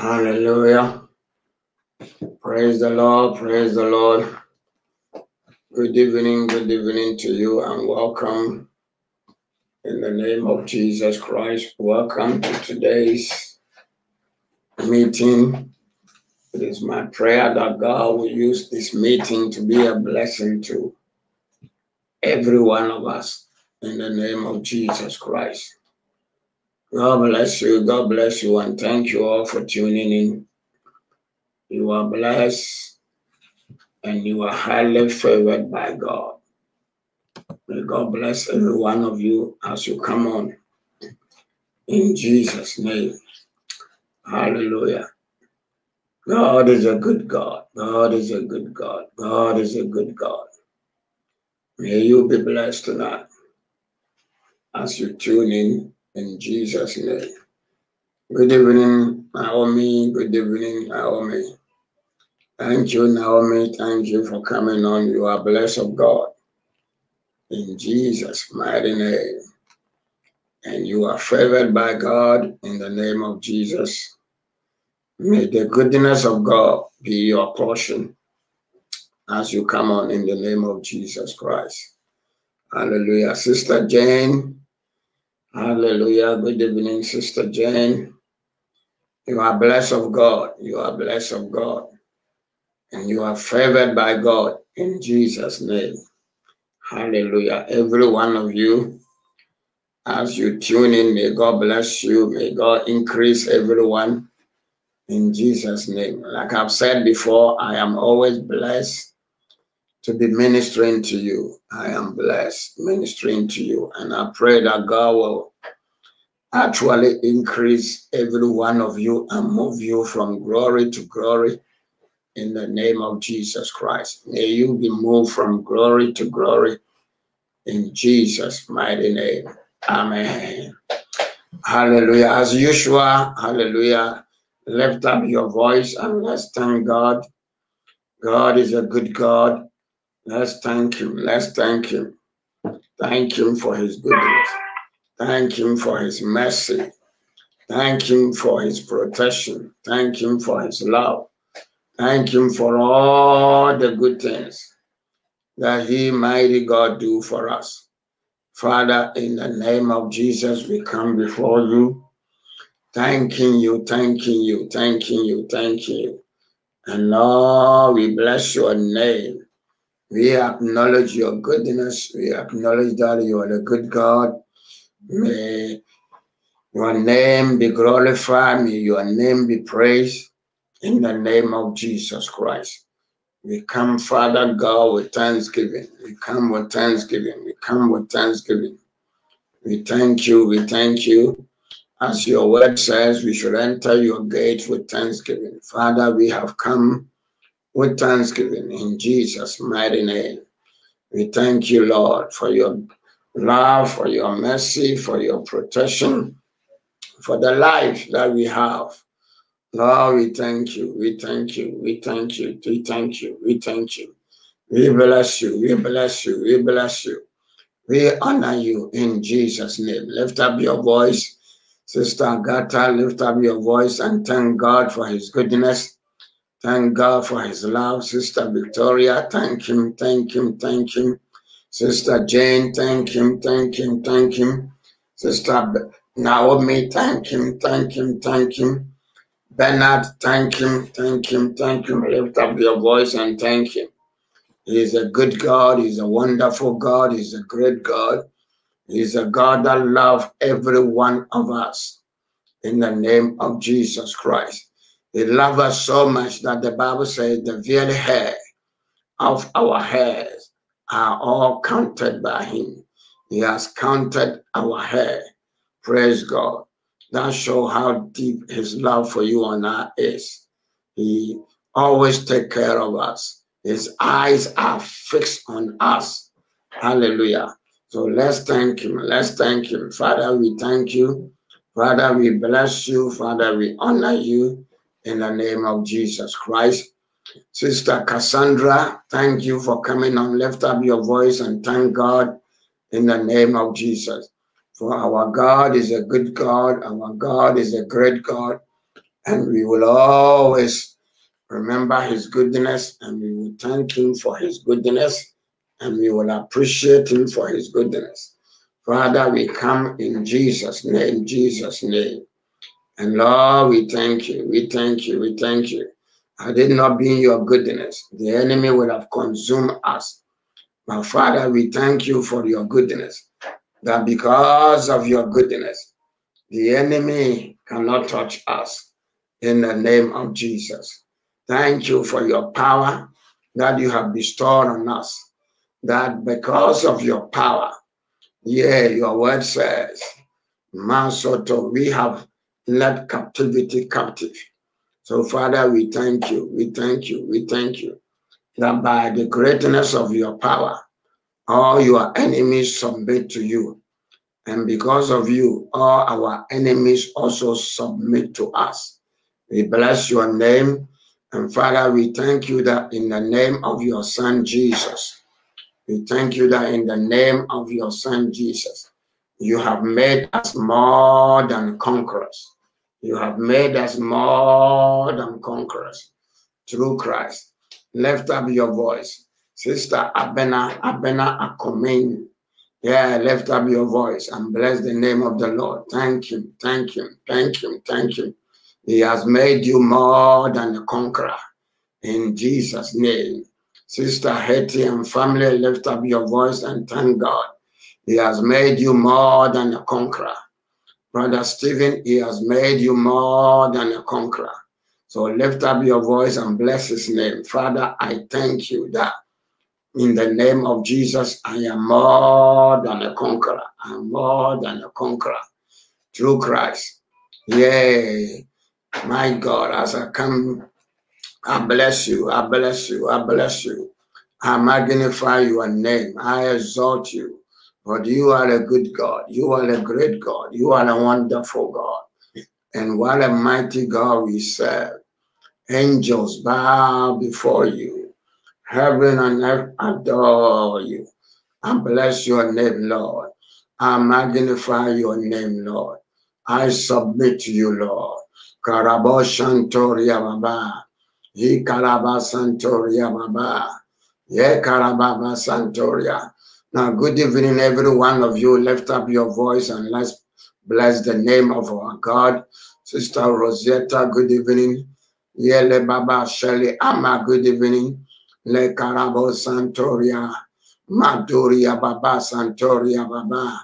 Hallelujah. Praise the Lord. Praise the Lord. Good evening. Good evening to you and welcome in the name of Jesus Christ. Welcome to today's meeting. It is my prayer that God will use this meeting to be a blessing to every one of us in the name of Jesus Christ. God bless you. God bless you. And thank you all for tuning in. You are blessed and you are highly favored by God. May God bless every one of you as you come on. In Jesus' name. Hallelujah. God is a good God. God is a good God. God is a good God. May you be blessed tonight as you tune in in Jesus' name. Good evening, Naomi. Good evening, Naomi. Thank you, Naomi. Thank you for coming on. You are blessed of God. In Jesus' mighty name. And you are favored by God in the name of Jesus. May the goodness of God be your portion as you come on in the name of Jesus Christ. Hallelujah. Sister Jane. Hallelujah. Good evening, Sister Jane. You are blessed of God. You are blessed of God. And you are favored by God in Jesus' name. Hallelujah. Every one of you, as you tune in, may God bless you. May God increase everyone in Jesus' name. Like I've said before, I am always blessed to be ministering to you. I am blessed ministering to you. And I pray that God will actually increase every one of you and move you from glory to glory in the name of Jesus Christ. May you be moved from glory to glory in Jesus' mighty name. Amen. Hallelujah. As usual, hallelujah. Lift up your voice and let's thank God. God is a good God. Let's thank Him. Let's thank Him. Thank Him for His goodness. Thank Him for His mercy. Thank Him for His protection. Thank Him for His love. Thank Him for all the good things that He, mighty God, do for us. Father, in the name of Jesus, we come before you, thanking you, thanking you, thanking you, thanking you. And Lord, we bless your name. We acknowledge your goodness. We acknowledge that you are a good God. May your name be glorified. May your name be praised in the name of Jesus Christ. We come, Father God, with thanksgiving. We come with thanksgiving. We come with thanksgiving. We thank you. We thank you. As your word says, we should enter your gate with thanksgiving. Father, we have come with thanksgiving in Jesus' mighty name. We thank you, Lord, for your love, for your mercy, for your protection, for the life that we have. Lord, we thank you. We thank you. We thank you. We thank you. We thank you. We bless you. We bless you. We bless you. We honor you in Jesus' name. Lift up your voice. Sister Agatha, lift up your voice and thank God for his goodness. Thank God for his love. Sister Victoria, thank him, thank him, thank him. Sister Jane, thank him, thank him, thank him. Sister Naomi, thank him, thank him, thank him. Bernard, thank him, thank him, thank him. Lift up your voice and thank him. He is a good God. He's a wonderful God. He's a great God. He's a God that loves every one of us in the name of Jesus Christ. He loves us so much that the Bible says the very hair of our hairs are all counted by him. He has counted our hair. Praise God. That shows how deep his love for you and I is. He always take care of us. His eyes are fixed on us. Hallelujah. So let's thank him. Let's thank him. Father, we thank you. Father, we bless you. Father, we honor you in the name of Jesus Christ. Sister Cassandra, thank you for coming on. Lift up your voice and thank God in the name of Jesus. For our God is a good God, our God is a great God, and we will always remember his goodness and we will thank him for his goodness and we will appreciate him for his goodness. Father, we come in Jesus' name, Jesus' name. And Lord, we thank you, we thank you, we thank you. Had it not been your goodness, the enemy would have consumed us. My Father, we thank you for your goodness. That because of your goodness, the enemy cannot touch us in the name of Jesus. Thank you for your power that you have bestowed on us. That because of your power, yeah, your word says, Masoto, we have led captivity captive. So, Father, we thank you, we thank you, we thank you that by the greatness of your power, all your enemies submit to you. And because of you, all our enemies also submit to us. We bless your name. And Father, we thank you that in the name of your Son Jesus, we thank you that in the name of your Son Jesus, you have made us more than conquerors. You have made us more than conquerors through Christ. Lift up your voice. Sister Abena, Abena Akomen. Yeah, lift up your voice and bless the name of the Lord. Thank you, thank you, thank you, thank you. He has made you more than a conqueror. In Jesus' name. Sister Hetty and family, lift up your voice and thank God. He has made you more than a conqueror. Brother Stephen, he has made you more than a conqueror. So lift up your voice and bless his name. Father, I thank you that in the name of Jesus, I am more than a conqueror. I'm more than a conqueror through Christ. Yay. My God, as I come, I bless you, I bless you, I bless you. I magnify your name. I exalt you. But you are a good God. You are a great God. You are a wonderful God. And what a mighty God we serve. Angels bow before you. Heaven and earth adore you. I bless your name, Lord. I magnify your name, Lord. I submit to you, Lord. Karabo Shantoria Baba. Ye Karaba Santoria Baba. Ye Karababa Santoria. Now, good evening, every one of you. Lift up your voice and let's bless the name of our God. Sister Rosetta, good evening. Yele Baba Shelley Ama, good evening. Le Carabo Santoria, Maduria Baba Santoria Baba.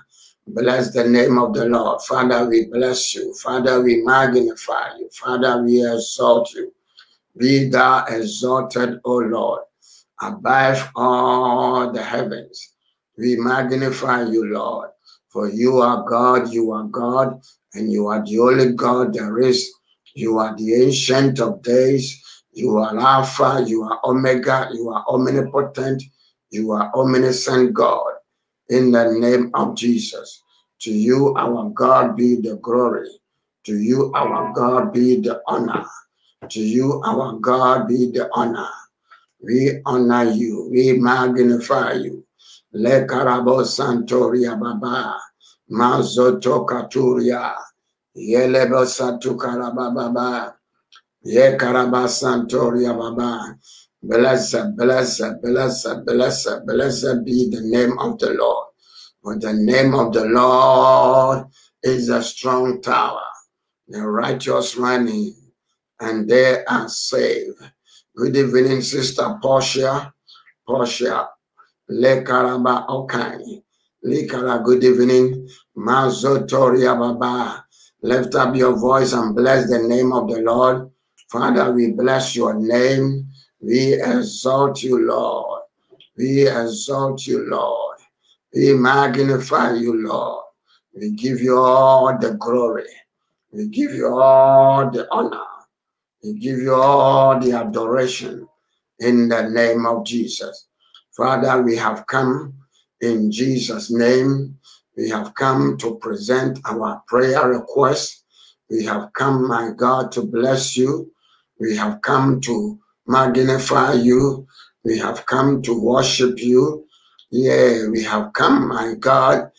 Bless the name of the Lord. Father, we bless you. Father, we magnify you. Father, we exalt you. Be thou exalted, O Lord, above all the heavens. We magnify you, Lord, for you are God, you are God, and you are the only God there is. You are the ancient of days. You are Alpha, you are Omega, you are omnipotent, you are omniscient God. In the name of Jesus, to you, our God, be the glory. To you, our God, be the honor. To you, our God, be the honor. We honor you. We magnify you. Le Carabo Santoria Baba, Mazoto Katuria, Yelebo Satu Karababa, Ye Karaba Santoria Baba. Blessed, blessed, blessed, blessed, blessed be the name of the Lord. For the name of the Lord is a strong tower. The righteous running and they are saved. Good evening, Sister Portia. Portia, Le Karaba Okai. Good evening. Mazotoria Baba. Lift up your voice and bless the name of the Lord. Father, we bless your name. We exalt you, Lord. We exalt you, Lord. We magnify you, Lord. We give you all the glory. We give you all the honor. We give you all the adoration in the name of Jesus. Father, we have come in Jesus' name. We have come to present our prayer request. We have come, my God, to bless you. We have come to magnify you. We have come to worship you. Yeah, we have come, my God,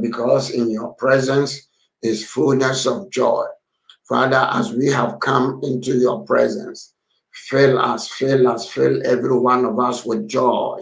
because in your presence is fullness of joy. Father, as we have come into your presence, fill us, fill us, fill every one of us with joy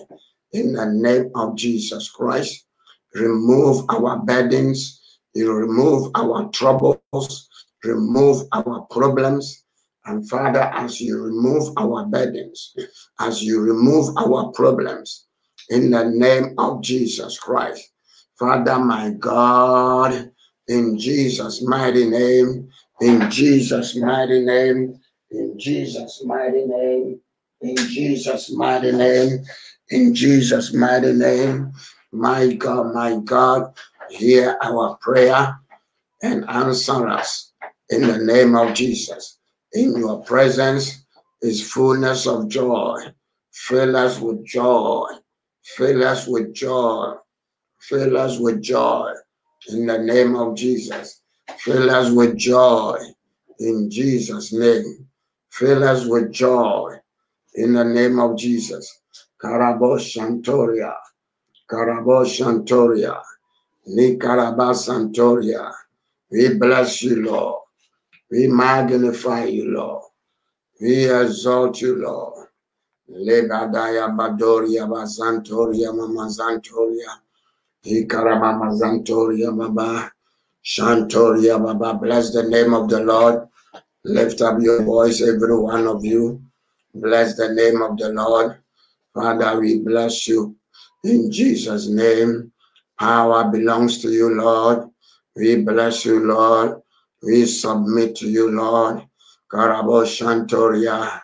in the name of Jesus Christ. Remove our burdens, you remove our troubles, remove our problems. And Father, as you remove our burdens, as you remove our problems, in the name of Jesus Christ. Father, my God, in Jesus' mighty name, in Jesus' mighty name, in Jesus' mighty name, in Jesus' mighty name, in Jesus' mighty name. My God, my God, hear our prayer and answer us in the name of Jesus. In your presence is fullness of joy. Fill us with joy. Fill us with joy. Fill us with joy in the name of Jesus. Fill us with joy in Jesus' name. Fill us with joy in the name of Jesus. Karabo Shantoria. Karabo Shantoria. Nikaraba Santoria. We bless you, Lord. We magnify you, Lord. We exalt you, Lord. Lebadaya Badoria Basantoria Mama Santoria. Hikarama Santoria Baba. Shantoria Baba. Bless the name of the Lord. Lift up your voice, every one of you. Bless the name of the Lord. Father, we bless you in Jesus' name. Power belongs to you, Lord. We bless you, Lord. We submit to you, Lord. Karabo Shantoria.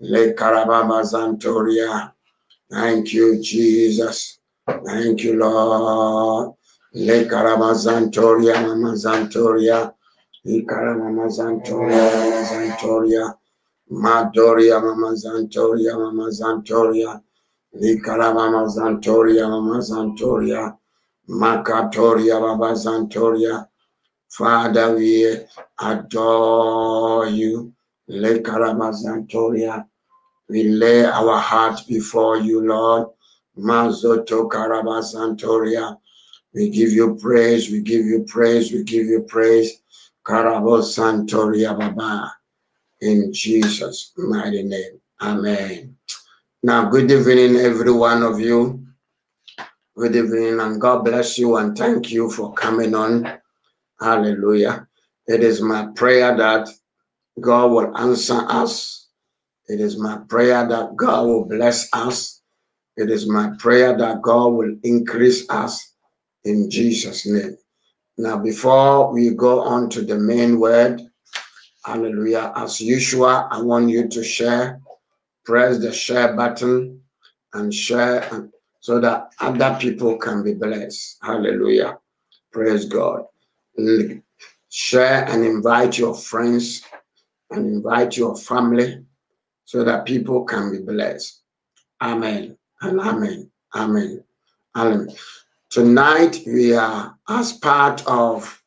Le Karababa Zantoria. Thank you, Jesus. Thank you, Lord. Le Karamazantoria, Mamazantoria. Le Karamazantoria, Mamazantoria. Madoria, Mamazantoria, Mamazantoria. Le Karamazantoria, Mamazantoria. Makatoria, Babazantoria. Father, we adore you. Le Karamazantoria. We lay our hearts before you, Lord. Mazoto Karabasantoria. We give you praise, we give you praise, we give you praise. Karabo Santoria Baba. In Jesus' mighty name. Amen. Now, good evening, every one of you. Good evening, and God bless you and thank you for coming on. Hallelujah. It is my prayer that God will answer us it is my prayer that God will bless us. It is my prayer that God will increase us in Jesus' name. Now, before we go on to the main word, hallelujah, as usual, I want you to share, press the share button and share so that other people can be blessed. Hallelujah. Praise God. Share and invite your friends and invite your family so that people can be blessed. Amen and amen. Amen. Amen. Tonight we are as part of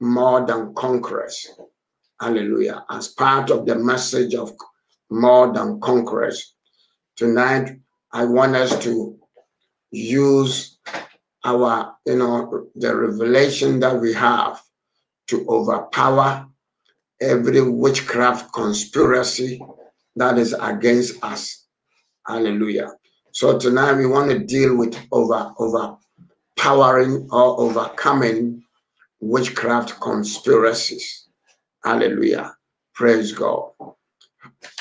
more than conquerors. Hallelujah. As part of the message of more than conquerors. Tonight I want us to use our, you know, the revelation that we have to overpower every witchcraft conspiracy that is against us. Hallelujah. So tonight we want to deal with over overpowering or overcoming witchcraft conspiracies. Hallelujah. Praise God.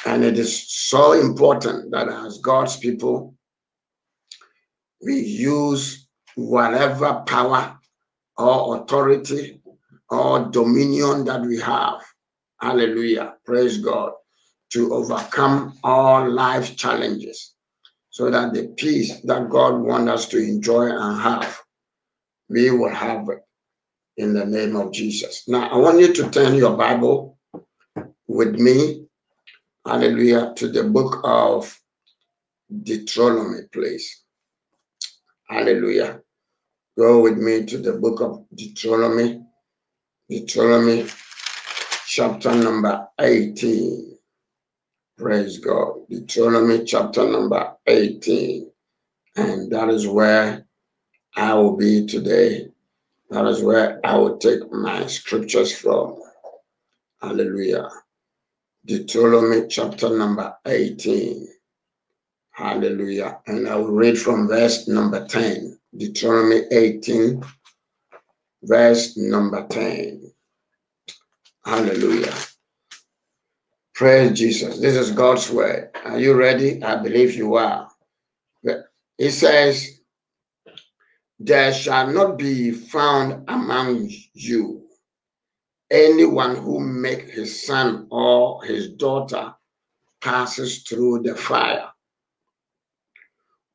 And it is so important that as God's people, we use whatever power or authority or dominion that we have. Hallelujah. Praise God to overcome all life challenges so that the peace that God wants us to enjoy and have, we will have it in the name of Jesus. Now, I want you to turn your Bible with me, hallelujah, to the book of Deuteronomy, please. Hallelujah. Go with me to the book of Deuteronomy, Deuteronomy chapter number 18. Praise God. Deuteronomy chapter number 18. And that is where I will be today. That is where I will take my scriptures from. Hallelujah. Deuteronomy chapter number 18. Hallelujah. And I will read from verse number 10. Deuteronomy 18, verse number 10. Hallelujah. Praise Jesus. This is God's word. Are you ready? I believe you are. It says, There shall not be found among you anyone who make his son or his daughter passes through the fire,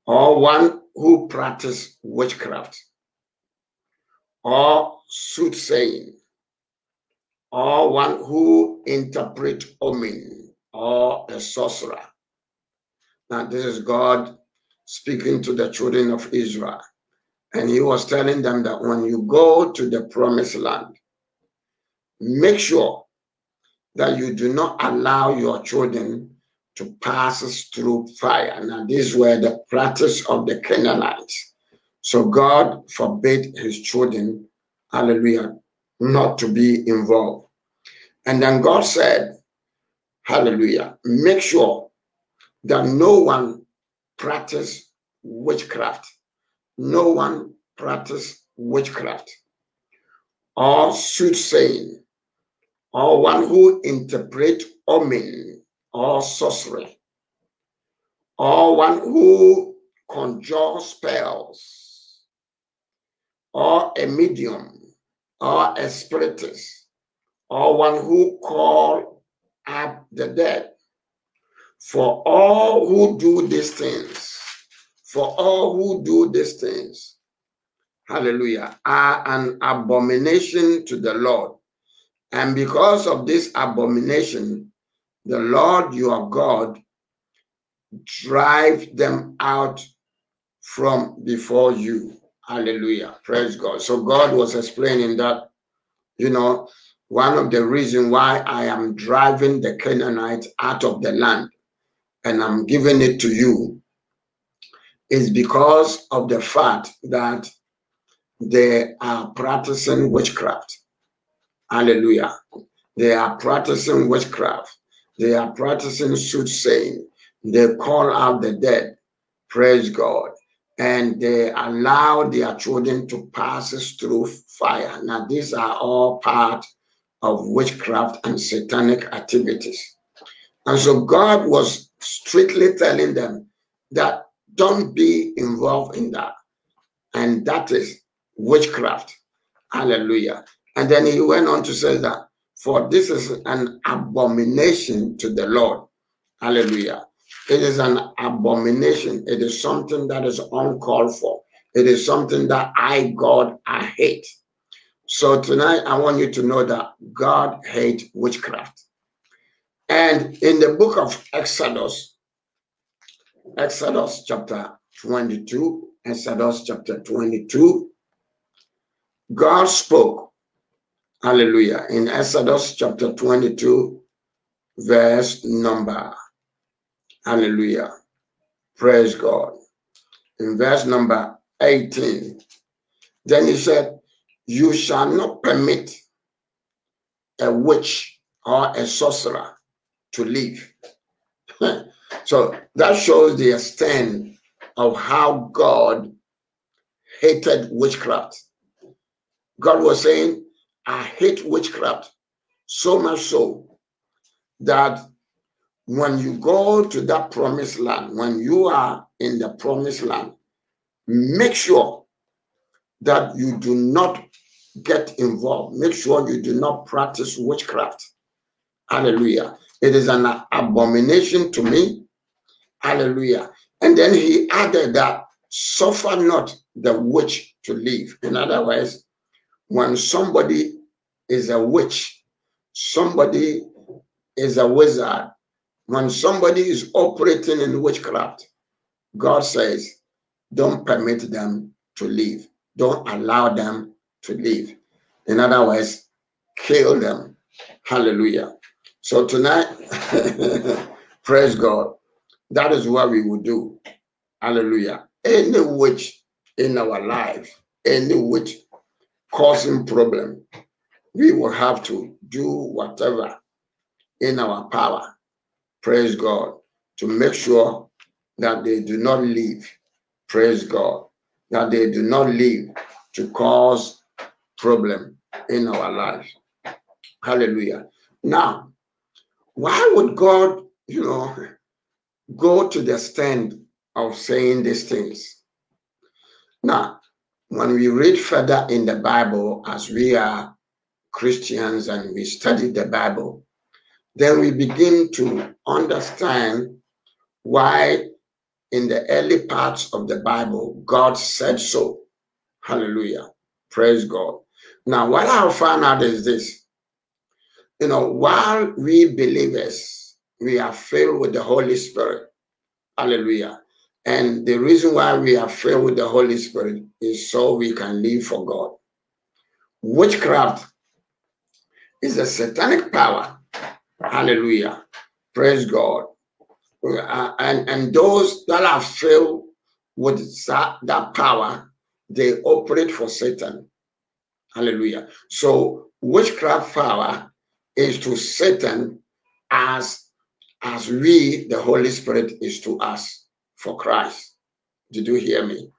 or one who practice witchcraft, or soothsaying, or one who interpret omen, or a sorcerer. Now, this is God speaking to the children of Israel. And he was telling them that when you go to the promised land, make sure that you do not allow your children to pass through fire. Now, these were the practice of the Canaanites. So God forbade his children, hallelujah, not to be involved. And then God said, hallelujah, make sure that no one practice witchcraft. No one practice witchcraft. Or soothsaying. Or one who interpret omen or sorcery. Or one who conjure spells. Or a medium or a spiritist or one who call up the dead for all who do these things, for all who do these things, hallelujah, are an abomination to the Lord. And because of this abomination, the Lord your God drive them out from before you. Hallelujah. Praise God. So God was explaining that, you know, one of the reasons why I am driving the Canaanites out of the land and I'm giving it to you is because of the fact that they are practicing witchcraft. Hallelujah. They are practicing witchcraft. They are practicing soothsaying. They call out the dead. Praise God. And they allow their children to pass through fire. Now, these are all part of witchcraft and satanic activities. And so God was strictly telling them that don't be involved in that. And that is witchcraft. Hallelujah. And then he went on to say that, for this is an abomination to the Lord. Hallelujah. It is an abomination. It is something that is uncalled for. It is something that I, God, I hate. So tonight, I want you to know that God hates witchcraft. And in the book of Exodus, Exodus chapter 22, Exodus chapter 22, God spoke, hallelujah, in Exodus chapter 22, verse number, hallelujah, praise God. In verse number 18, then he said, You shall not permit a witch or a sorcerer to live. so that shows the extent of how God hated witchcraft. God was saying, I hate witchcraft so much so that when you go to that promised land, when you are in the promised land, make sure that you do not get involved. Make sure you do not practice witchcraft. Hallelujah. It is an abomination to me. Hallelujah. And then he added that suffer not the witch to live. In other words, when somebody is a witch, somebody is a wizard, when somebody is operating in witchcraft, God says, don't permit them to live. don't allow them to live. In other words, kill them. Hallelujah. So tonight, praise God. That is what we will do. Hallelujah. Any witch in our life, any witch causing problem, we will have to do whatever in our power, praise God, to make sure that they do not leave, praise God, that they do not leave to cause problem in our lives. Hallelujah. Now, why would God, you know, go to the stand of saying these things? Now, when we read further in the Bible, as we are Christians and we study the Bible, then we begin to understand why in the early parts of the Bible, God said so. Hallelujah. Praise God. Now, what I have found out is this. You know, while we believers, we are filled with the Holy Spirit. Hallelujah. And the reason why we are filled with the Holy Spirit is so we can live for God. Witchcraft is a satanic power. Hallelujah. Praise God. Uh, and, and those that are filled with that, that power, they operate for Satan. Hallelujah. So witchcraft power is to Satan as as we, the Holy Spirit, is to us for Christ. Did you hear me?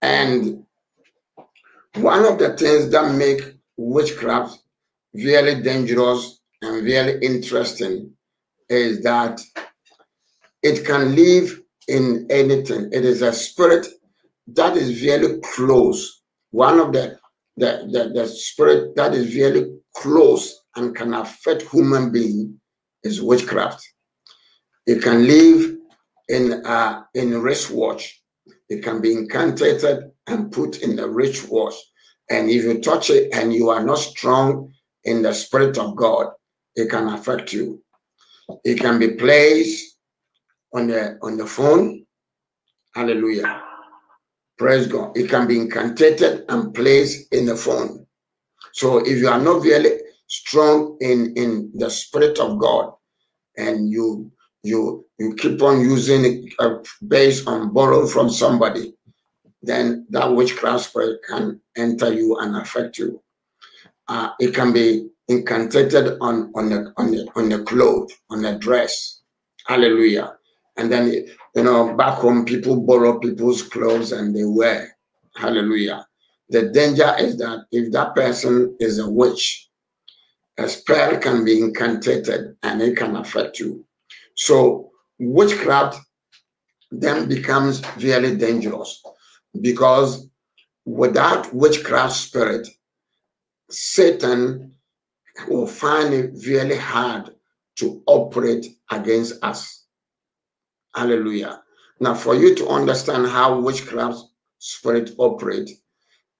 And one of the things that make witchcraft very dangerous and really interesting is that it can live in anything. It is a spirit that is very close. One of the the, the, the spirit that is very close and can affect human being is witchcraft. It can live in uh, in wristwatch. It can be incantated and put in the wristwatch. And if you touch it and you are not strong in the spirit of God, it can affect you. It can be placed on the on the phone. Hallelujah. Praise God. It can be incantated and placed in the phone. So if you are not really strong in, in the spirit of God and you you you keep on using it uh, based on borrowing from somebody, then that witchcraft spirit can enter you and affect you. Uh, it can be incantated on on the on the on the clothes, on the dress. Hallelujah. And then, you know, back home, people borrow people's clothes and they wear. Hallelujah. The danger is that if that person is a witch, a spell can be incantated and it can affect you. So, witchcraft then becomes very dangerous because without witchcraft spirit, Satan will find it really hard to operate against us. Hallelujah. Now, for you to understand how witchcraft spirit operate,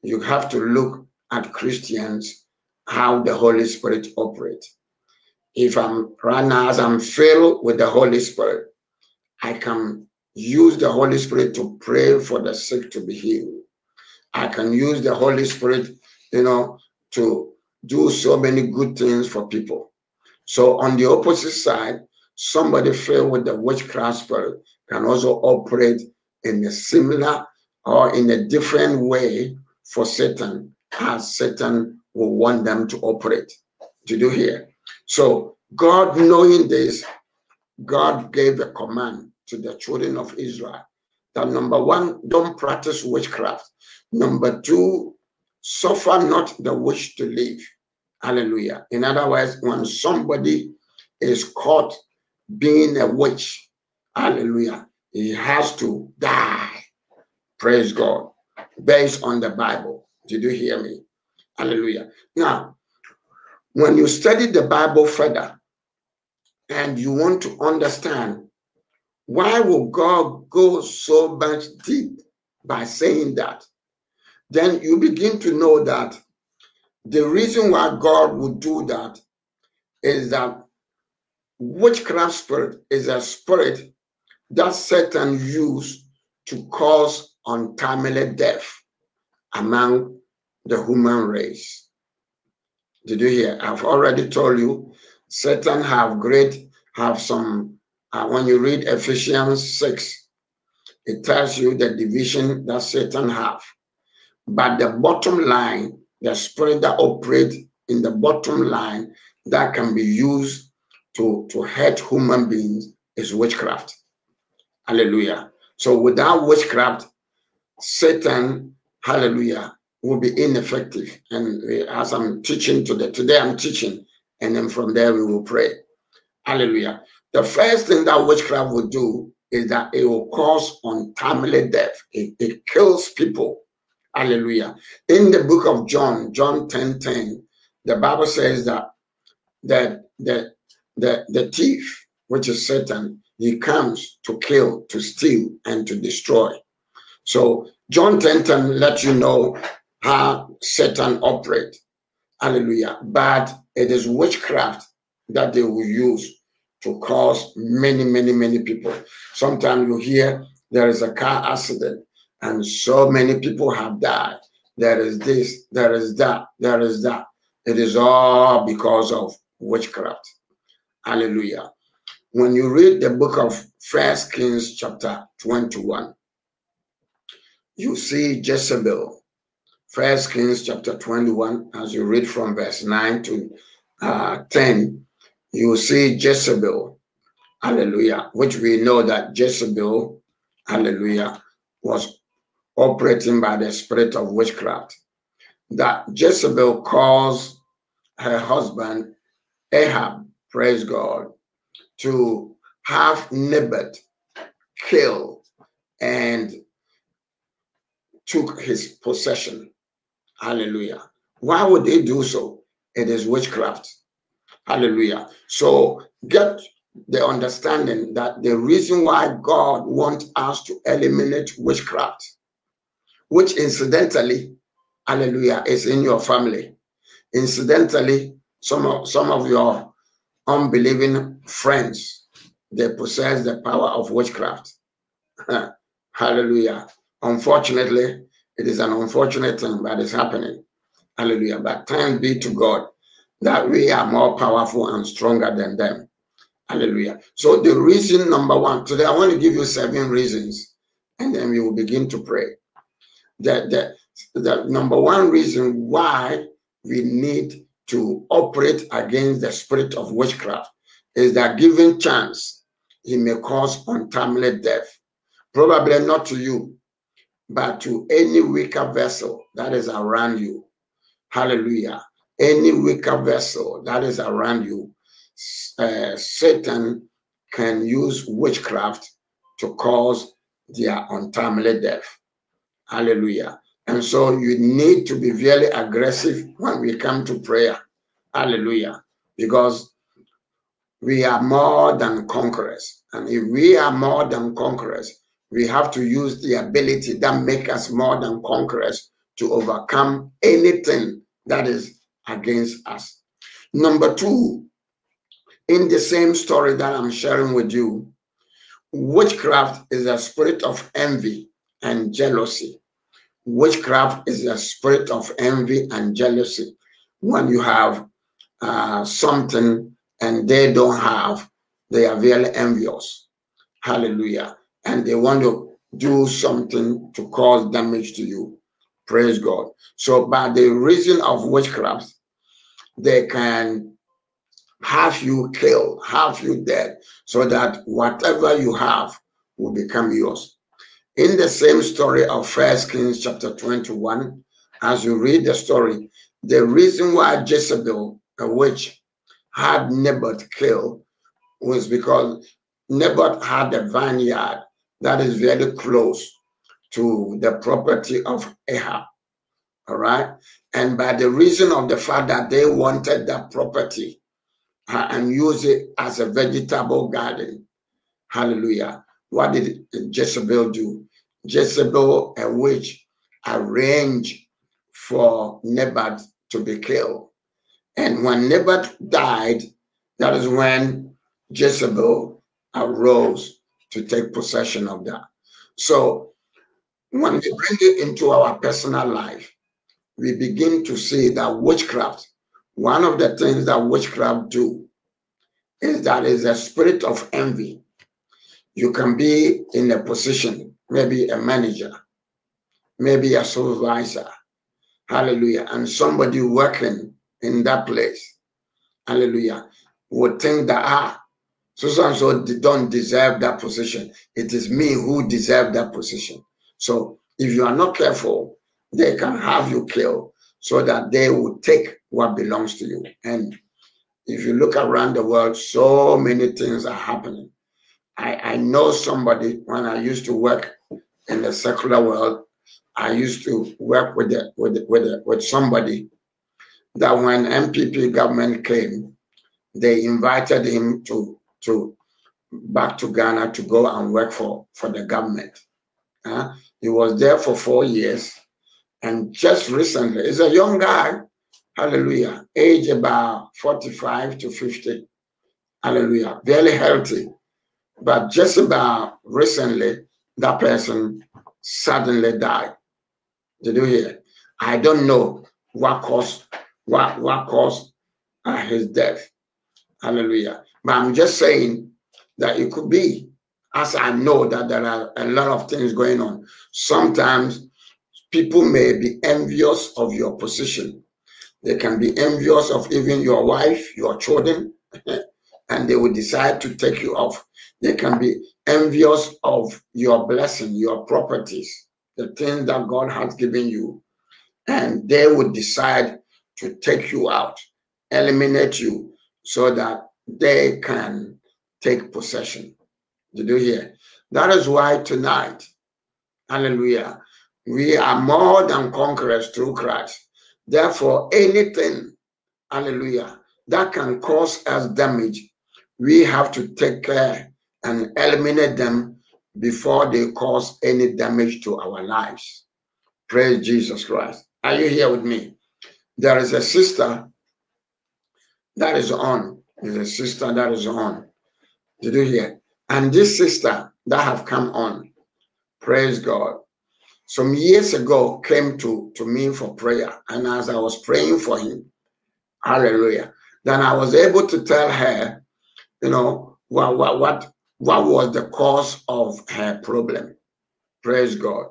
you have to look at Christians, how the Holy Spirit operate. If I'm right now, as I'm filled with the Holy Spirit, I can use the Holy Spirit to pray for the sick to be healed. I can use the Holy Spirit, you know, to do so many good things for people. So on the opposite side, somebody filled with the witchcraft spirit can also operate in a similar or in a different way for Satan, as Satan will want them to operate. Did you hear? So, God knowing this, God gave a command to the children of Israel that number one, don't practice witchcraft. Number two, suffer not the witch to live. Hallelujah. In other words, when somebody is caught being a witch, hallelujah, he has to die. Praise God. Based on the Bible. Did you hear me? Hallelujah. Now, when you study the Bible further and you want to understand why will God go so much deep by saying that, then you begin to know that the reason why God would do that is that witchcraft spirit is a spirit that Satan used to cause untimely death. among the human race. Did you hear? I've already told you Satan have great, have some, uh, when you read Ephesians 6, it tells you the division that Satan have. But the bottom line, the spirit that operates in the bottom line that can be used to, to hurt human beings is witchcraft. Hallelujah. So without witchcraft, Satan, hallelujah, will be ineffective. And uh, as I'm teaching today, today I'm teaching, and then from there we will pray. Hallelujah. The first thing that witchcraft will do is that it will cause untimely death. It, it kills people. Hallelujah. In the book of John, John 10 10, the Bible says that that the, the, the thief, which is Satan, he comes to kill, to steal, and to destroy. So John 10 10 lets you know how Satan operates. Hallelujah. But it is witchcraft that they will use to cause many, many, many people. Sometimes you hear there is a car accident and so many people have died. There is this, there is that, there is that. It is all because of witchcraft. Hallelujah. When you read the book of First Kings, chapter 21, you see Jezebel. First Kings, chapter 21, as you read from verse 9 to uh, 10, you see Jezebel. Hallelujah. Which we know that Jezebel, hallelujah, was operating by the spirit of witchcraft. That Jezebel caused her husband Ahab, praise God, to have Naboth killed and took his possession. Hallelujah. Why would they do so? It is witchcraft. Hallelujah. So get the understanding that the reason why God wants us to eliminate witchcraft, which incidentally, hallelujah, is in your family. Incidentally, some of some of your unbelieving friends, they possess the power of witchcraft. Hallelujah. Unfortunately, it is an unfortunate thing that is happening. Hallelujah. But thanks be to God that we are more powerful and stronger than them. Hallelujah. So the reason number one, today I want to give you seven reasons, and then we will begin to pray. That the, the number one reason why we need to operate against the spirit of witchcraft is that given chance, he may cause untimely death. Probably not to you, but to any weaker vessel that is around you. Hallelujah. Any weaker vessel that is around you, uh, Satan can use witchcraft to cause their untimely death. Hallelujah. And so you need to be very aggressive when we come to prayer. Hallelujah. Because we are more than conquerors. And if we are more than conquerors, we have to use the ability that make us more than conquerors to overcome anything that is against us. Number two, in the same story that I'm sharing with you, witchcraft is a spirit of envy and jealousy. Witchcraft is a spirit of envy and jealousy. When you have uh, something and they don't have, they are very envious. Hallelujah. And they want to do something to cause damage to you. Praise God. So, by the reason of witchcraft, they can have you killed, have you dead, so that whatever you have will become yours. In the same story of First Kings chapter 21, as you read the story, the reason why Jezebel, a witch, had Naboth killed was because Naboth had a vineyard that is very close to the property of Ahab. All right. And by the reason of the fact that they wanted that property uh, and use it as a vegetable garden. Hallelujah. What did Jezebel do? Jezebel, a witch, arranged for Naboth to be killed. And when Naboth died, that is when Jezebel arose to take possession of that. So when we bring it into our personal life, we begin to see that witchcraft, one of the things that witchcraft do is that is a spirit of envy. You can be in a position, maybe a manager, maybe a supervisor, hallelujah, and somebody working in that place, hallelujah, would think that, ah, so and so don't deserve that position. It is me who deserve that position. So if you are not careful, they can have you killed so that they will take what belongs to you. And if you look around the world, so many things are happening. I, I know somebody when I used to work in the secular world, I used to work with the, with the, with the, with somebody that when NPP government came, they invited him to to back to Ghana to go and work for for the government. Uh, he was there for four years, and just recently, he's a young guy, hallelujah, age about 45 to 50, hallelujah, very healthy. But just about recently, that person suddenly died. Did you hear? I don't know what caused what what caused uh, his death. Hallelujah. But I'm just saying that it could be, as I know that there are a lot of things going on. Sometimes people may be envious of your position. They can be envious of even your wife, your children, and they will decide to take you off. They can be envious of your blessing, your properties, the things that God has given you, and they would decide to take you out, eliminate you, so that they can take possession. Did you hear? That is why tonight, hallelujah, we are more than conquerors through Christ. Therefore, anything, hallelujah, that can cause us damage, we have to take care and eliminate them before they cause any damage to our lives. Praise Jesus Christ. Are you here with me? There is a sister that is on. There's a sister that is on. Did you hear? And this sister that have come on, praise God, some years ago came to, to me for prayer. And as I was praying for him, hallelujah, then I was able to tell her, you know, what, what, what, what was the cause of her problem. Praise God.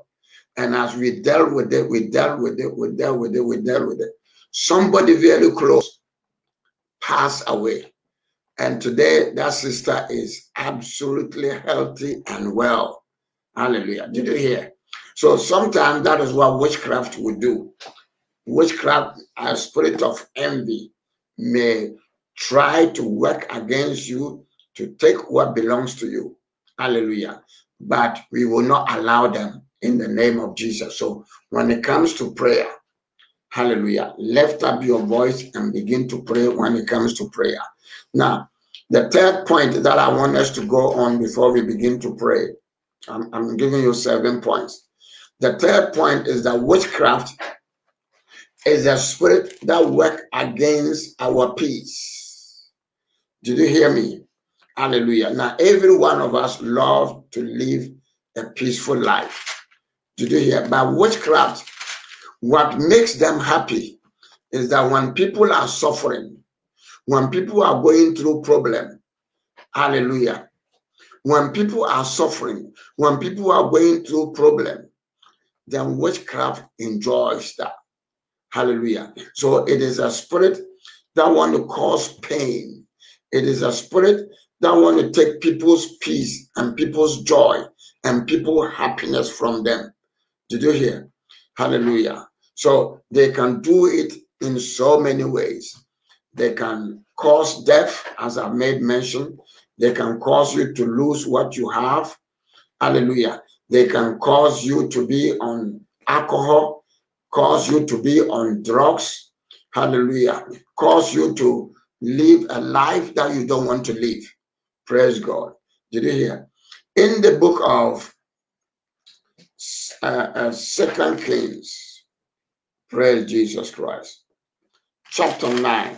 And as we dealt with it, we dealt with it, we dealt with it, we dealt with it. Somebody very close passed away. And today, that sister is absolutely healthy and well. Hallelujah. Did you hear? So sometimes that is what witchcraft will do. Witchcraft, a spirit of envy, may try to work against you to take what belongs to you. Hallelujah. But we will not allow them in the name of Jesus. So when it comes to prayer, hallelujah, lift up your voice and begin to pray when it comes to prayer. Now, the third point that I want us to go on before we begin to pray, I'm, I'm giving you seven points. The third point is that witchcraft is a spirit that work against our peace. Did you hear me? Hallelujah. Now, every one of us love to live a peaceful life. Did you hear? But witchcraft, what makes them happy is that when people are suffering, when people are going through problem, hallelujah. When people are suffering, when people are going through problem, then witchcraft enjoys that. Hallelujah. So it is a spirit that want to cause pain. It is a spirit that want to take people's peace and people's joy and people happiness from them. Did you hear? Hallelujah. So they can do it in so many ways. They can cause death, as I made mention. They can cause you to lose what you have. Hallelujah. They can cause you to be on alcohol, cause you to be on drugs. Hallelujah. Cause you to live a life that you don't want to live. Praise God. Did you hear? In the book of uh, uh, Second Kings, praise Jesus Christ, chapter 9.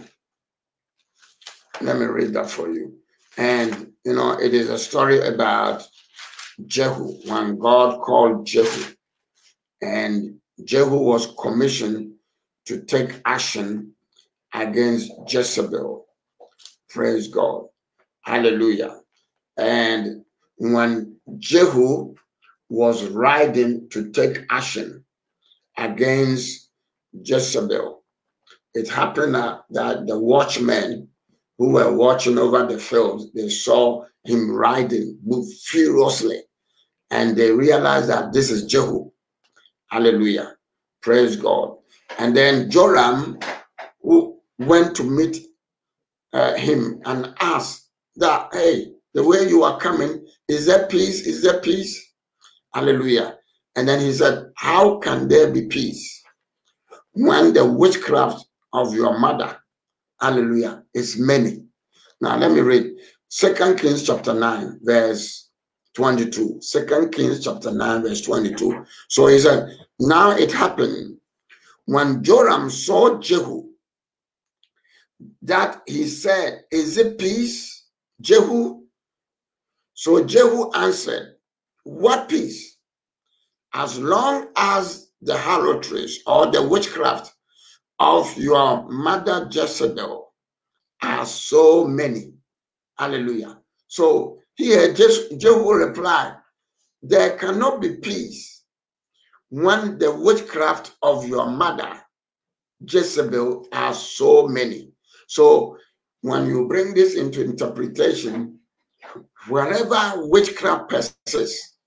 Let me read that for you. And, you know, it is a story about Jehu, when God called Jehu, and Jehu was commissioned to take action against Jezebel. Praise God. Hallelujah. And when Jehu was riding to take action against Jezebel, it happened that the watchmen who were watching over the field, they saw him riding furiously and they realized that this is Jehu. Hallelujah. Praise God. And then Joram, who went to meet uh, him and asked that, hey, the way you are coming, is there peace? Is there peace? Hallelujah. And then he said, How can there be peace when the witchcraft of your mother, hallelujah, is many? Now let me read Second Kings chapter 9, verse 22. Second Kings chapter 9, verse 22. So he said, Now it happened when Joram saw Jehu that he said, Is it peace, Jehu? So Jehu answered, What peace? As long as the harlotries or the witchcraft of your mother Jezebel are so many. Hallelujah. So here just Jehu replied, There cannot be peace when the witchcraft of your mother Jezebel are so many. So when you bring this into interpretation, wherever witchcraft persists,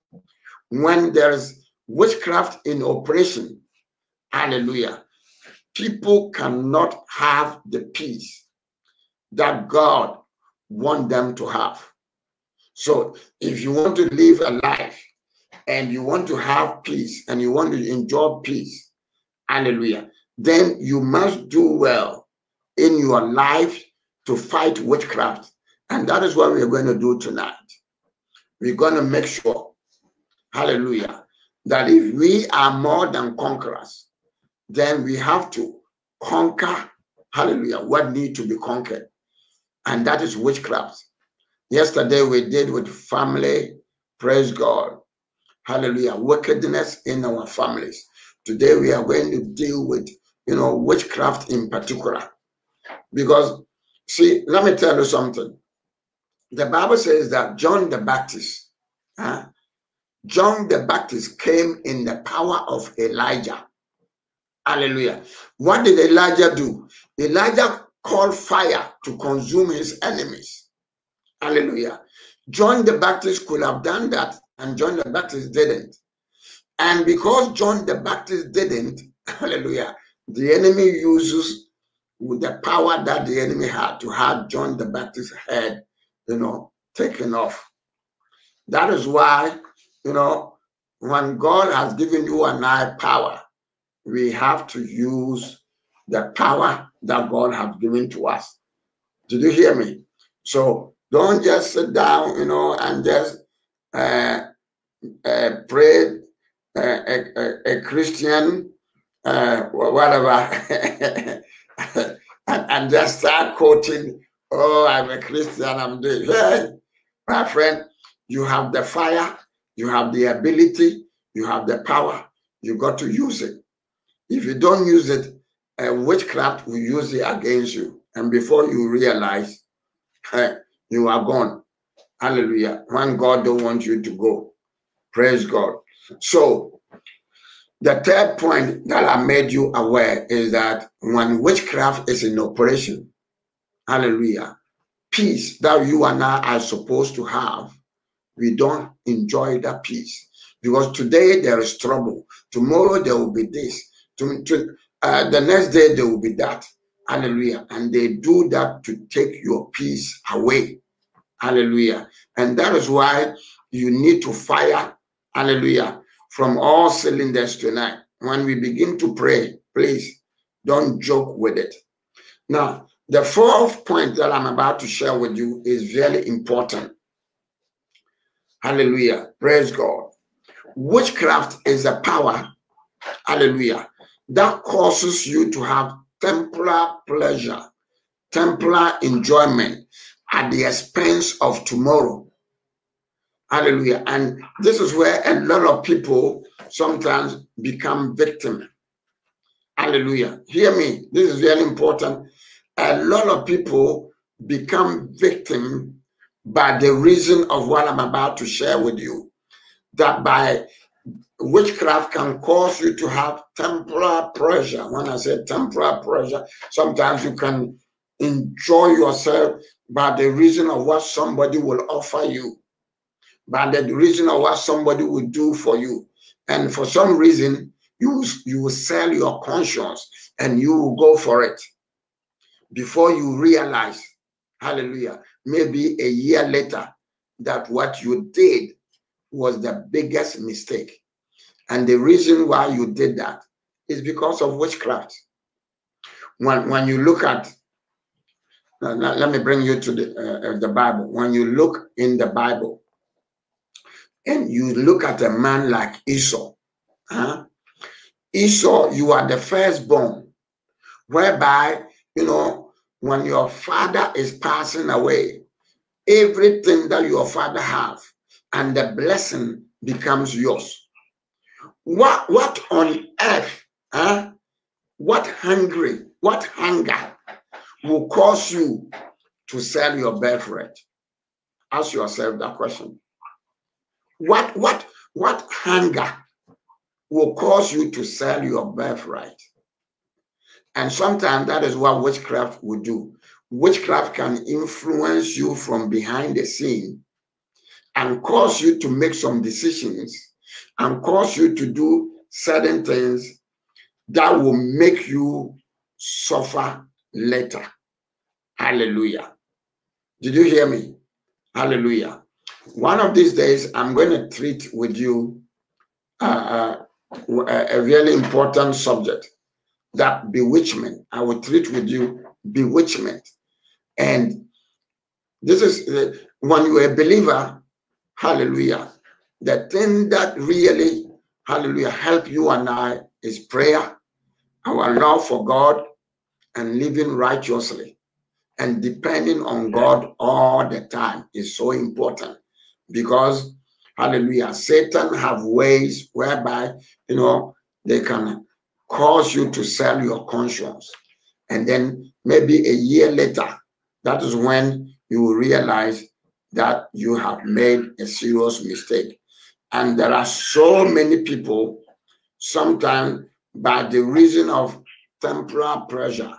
when there's witchcraft in operation, hallelujah, people cannot have the peace that God want them to have. So if you want to live a life and you want to have peace and you want to enjoy peace, hallelujah, then you must do well in your life to fight witchcraft and that is what we're going to do tonight. We're going to make sure, hallelujah, that if we are more than conquerors, then we have to conquer, hallelujah, what need to be conquered. And that is witchcraft. Yesterday we did with family, praise God. Hallelujah. Wickedness in our families. Today we are going to deal with, you know, witchcraft in particular. Because, see, let me tell you something the Bible says that John the Baptist, huh? John the Baptist came in the power of Elijah. Hallelujah. What did Elijah do? Elijah called fire to consume his enemies. Hallelujah. John the Baptist could have done that, and John the Baptist didn't. And because John the Baptist didn't, hallelujah, the enemy uses the power that the enemy had to have John the Baptist's head you know, taken off. That is why, you know, when God has given you and I power, we have to use the power that God has given to us. Did you hear me? So don't just sit down, you know, and just uh, uh, pray uh, a, a, a, Christian, uh, whatever, and, and just start quoting Oh, I'm a Christian, I'm doing. Hey, my friend, you have the fire, you have the ability, you have the power. You got to use it. If you don't use it, witchcraft will use it against you. And before you realize, hey, you are gone. Hallelujah. When God don't want you to go. Praise God. So the third point that I made you aware is that when witchcraft is in operation, Hallelujah. Peace that you and I are supposed to have, we don't enjoy that peace. Because today there is trouble. Tomorrow there will be this. To, to, uh, the next day there will be that. Hallelujah. And they do that to take your peace away. Hallelujah. And that is why you need to fire, hallelujah, from all cylinders tonight. When we begin to pray, please don't joke with it. Now, the fourth point that I'm about to share with you is very important. Hallelujah. Praise God. Witchcraft is a power, hallelujah, that causes you to have temporal pleasure, temporal enjoyment at the expense of tomorrow. Hallelujah. And this is where a lot of people sometimes become victim. Hallelujah. Hear me. This is very important. A lot of people become victim by the reason of what I'm about to share with you. That by witchcraft can cause you to have temporal pressure. When I say temporal pressure, sometimes you can enjoy yourself by the reason of what somebody will offer you, by the reason of what somebody will do for you. And for some reason, you, you will sell your conscience and you will go for it before you realize, hallelujah, maybe a year later, that what you did was the biggest mistake. And the reason why you did that is because of witchcraft. When, when you look at, let me bring you to the, uh, uh, the Bible. When you look in the Bible and you look at a man like Esau, huh? Esau, you are the firstborn, whereby, you know, when your father is passing away, everything that your father have and the blessing becomes yours. What what on earth, huh? What hungry, what hunger will cause you to sell your birthright? Ask yourself that question. What what what hunger will cause you to sell your birthright? And sometimes that is what witchcraft will do. Witchcraft can influence you from behind the scene and cause you to make some decisions and cause you to do certain things that will make you suffer later. Hallelujah. Did you hear me? Hallelujah. One of these days, I'm going to treat with you uh, uh, a really important subject that bewitchment. I will treat with you bewitchment. And this is uh, when you're a believer, hallelujah, the thing that really, hallelujah, help you and I is prayer, our love for God, and living righteously. And depending on God all the time is so important because, hallelujah, Satan have ways whereby, you know, they can cause you to sell your conscience. And then maybe a year later, that is when you will realize that you have made a serious mistake. And there are so many people, sometimes by the reason of temporal pressure,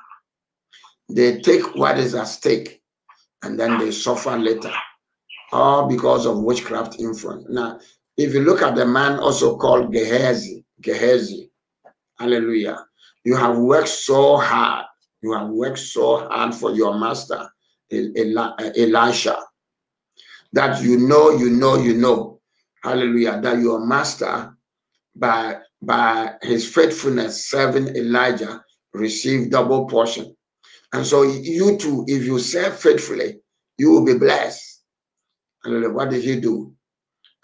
they take what is at stake and then they suffer later, all because of witchcraft influence. Now, if you look at the man also called Gehazi, Gehazi, hallelujah, you have worked so hard. You have worked so hard for your master, uh, Elisha, that you know, you know, you know hallelujah, that your master, by, by his faithfulness serving Elijah, received double portion. And so you too, if you serve faithfully, you will be blessed. Hallelujah. What did he do?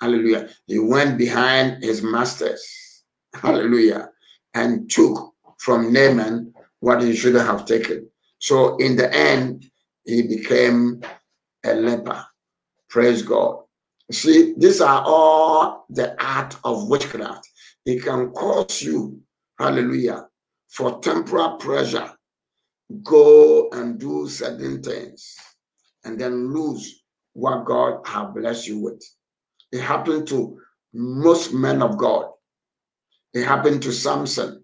Hallelujah. He went behind his masters. Hallelujah. And took from Naaman what he should have taken. So in the end, he became a leper. Praise God. See, these are all the art of witchcraft. It can cause you, hallelujah, for temporal pressure, go and do certain things and then lose what God has blessed you with. It happened to most men of God. It happened to Samson.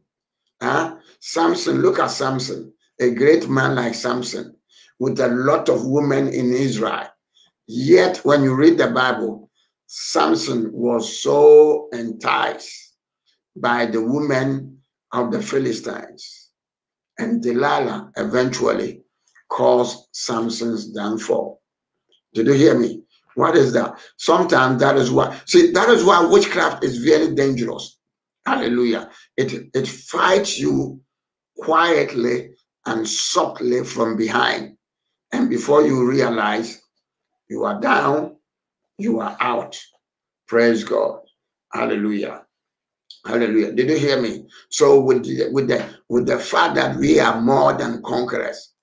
Huh? Samson, look at Samson, a great man like Samson, with a lot of women in Israel. Yet, when you read the Bible, Samson was so enticed by the women of the Philistines, and Delilah eventually caused Samson's downfall. Did you hear me? What is that? Sometimes that is why. See, that is why witchcraft is very dangerous. Hallelujah. It it fights you quietly and subtly from behind. And before you realize you are down, you are out. Praise God. Hallelujah. Hallelujah. Did you hear me? So with the, with the with the fact that we are more than conquerors,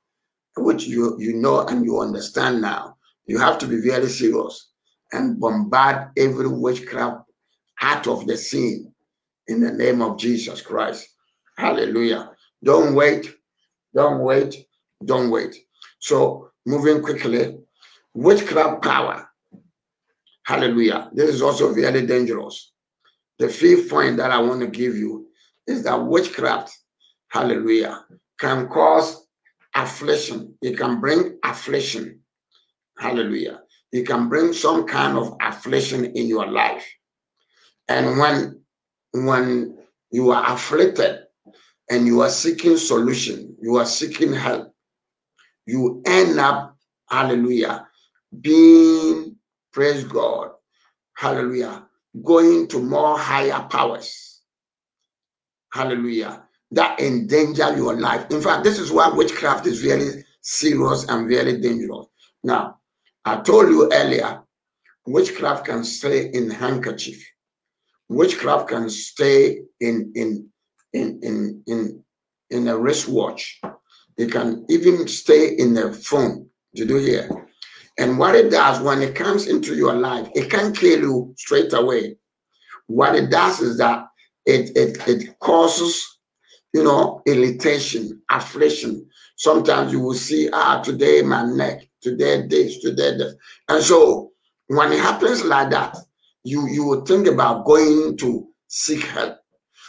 which you you know and you understand now, you have to be very serious and bombard every witchcraft out of the scene in the name of Jesus Christ. Hallelujah. Don't wait. Don't wait. Don't wait. So, moving quickly, witchcraft power. Hallelujah. This is also very dangerous. The fifth point that I want to give you is that witchcraft, hallelujah, can cause affliction. It can bring affliction. Hallelujah. It can bring some kind of affliction in your life. And when when you are afflicted and you are seeking solution, you are seeking help, you end up, hallelujah, being, praise God, hallelujah, going to more higher powers. Hallelujah. That endanger your life. In fact, this is why witchcraft is very serious and very dangerous. Now, I told you earlier, witchcraft can stay in handkerchief. Witchcraft can stay in in in in in, in a wristwatch. It can even stay in the phone. Did you hear? And what it does when it comes into your life, it can kill you straight away. What it does is that it it, it causes, you know, irritation, affliction. Sometimes you will see, ah, today my neck, today this, today this. And so when it happens like that, you you will think about going to seek help.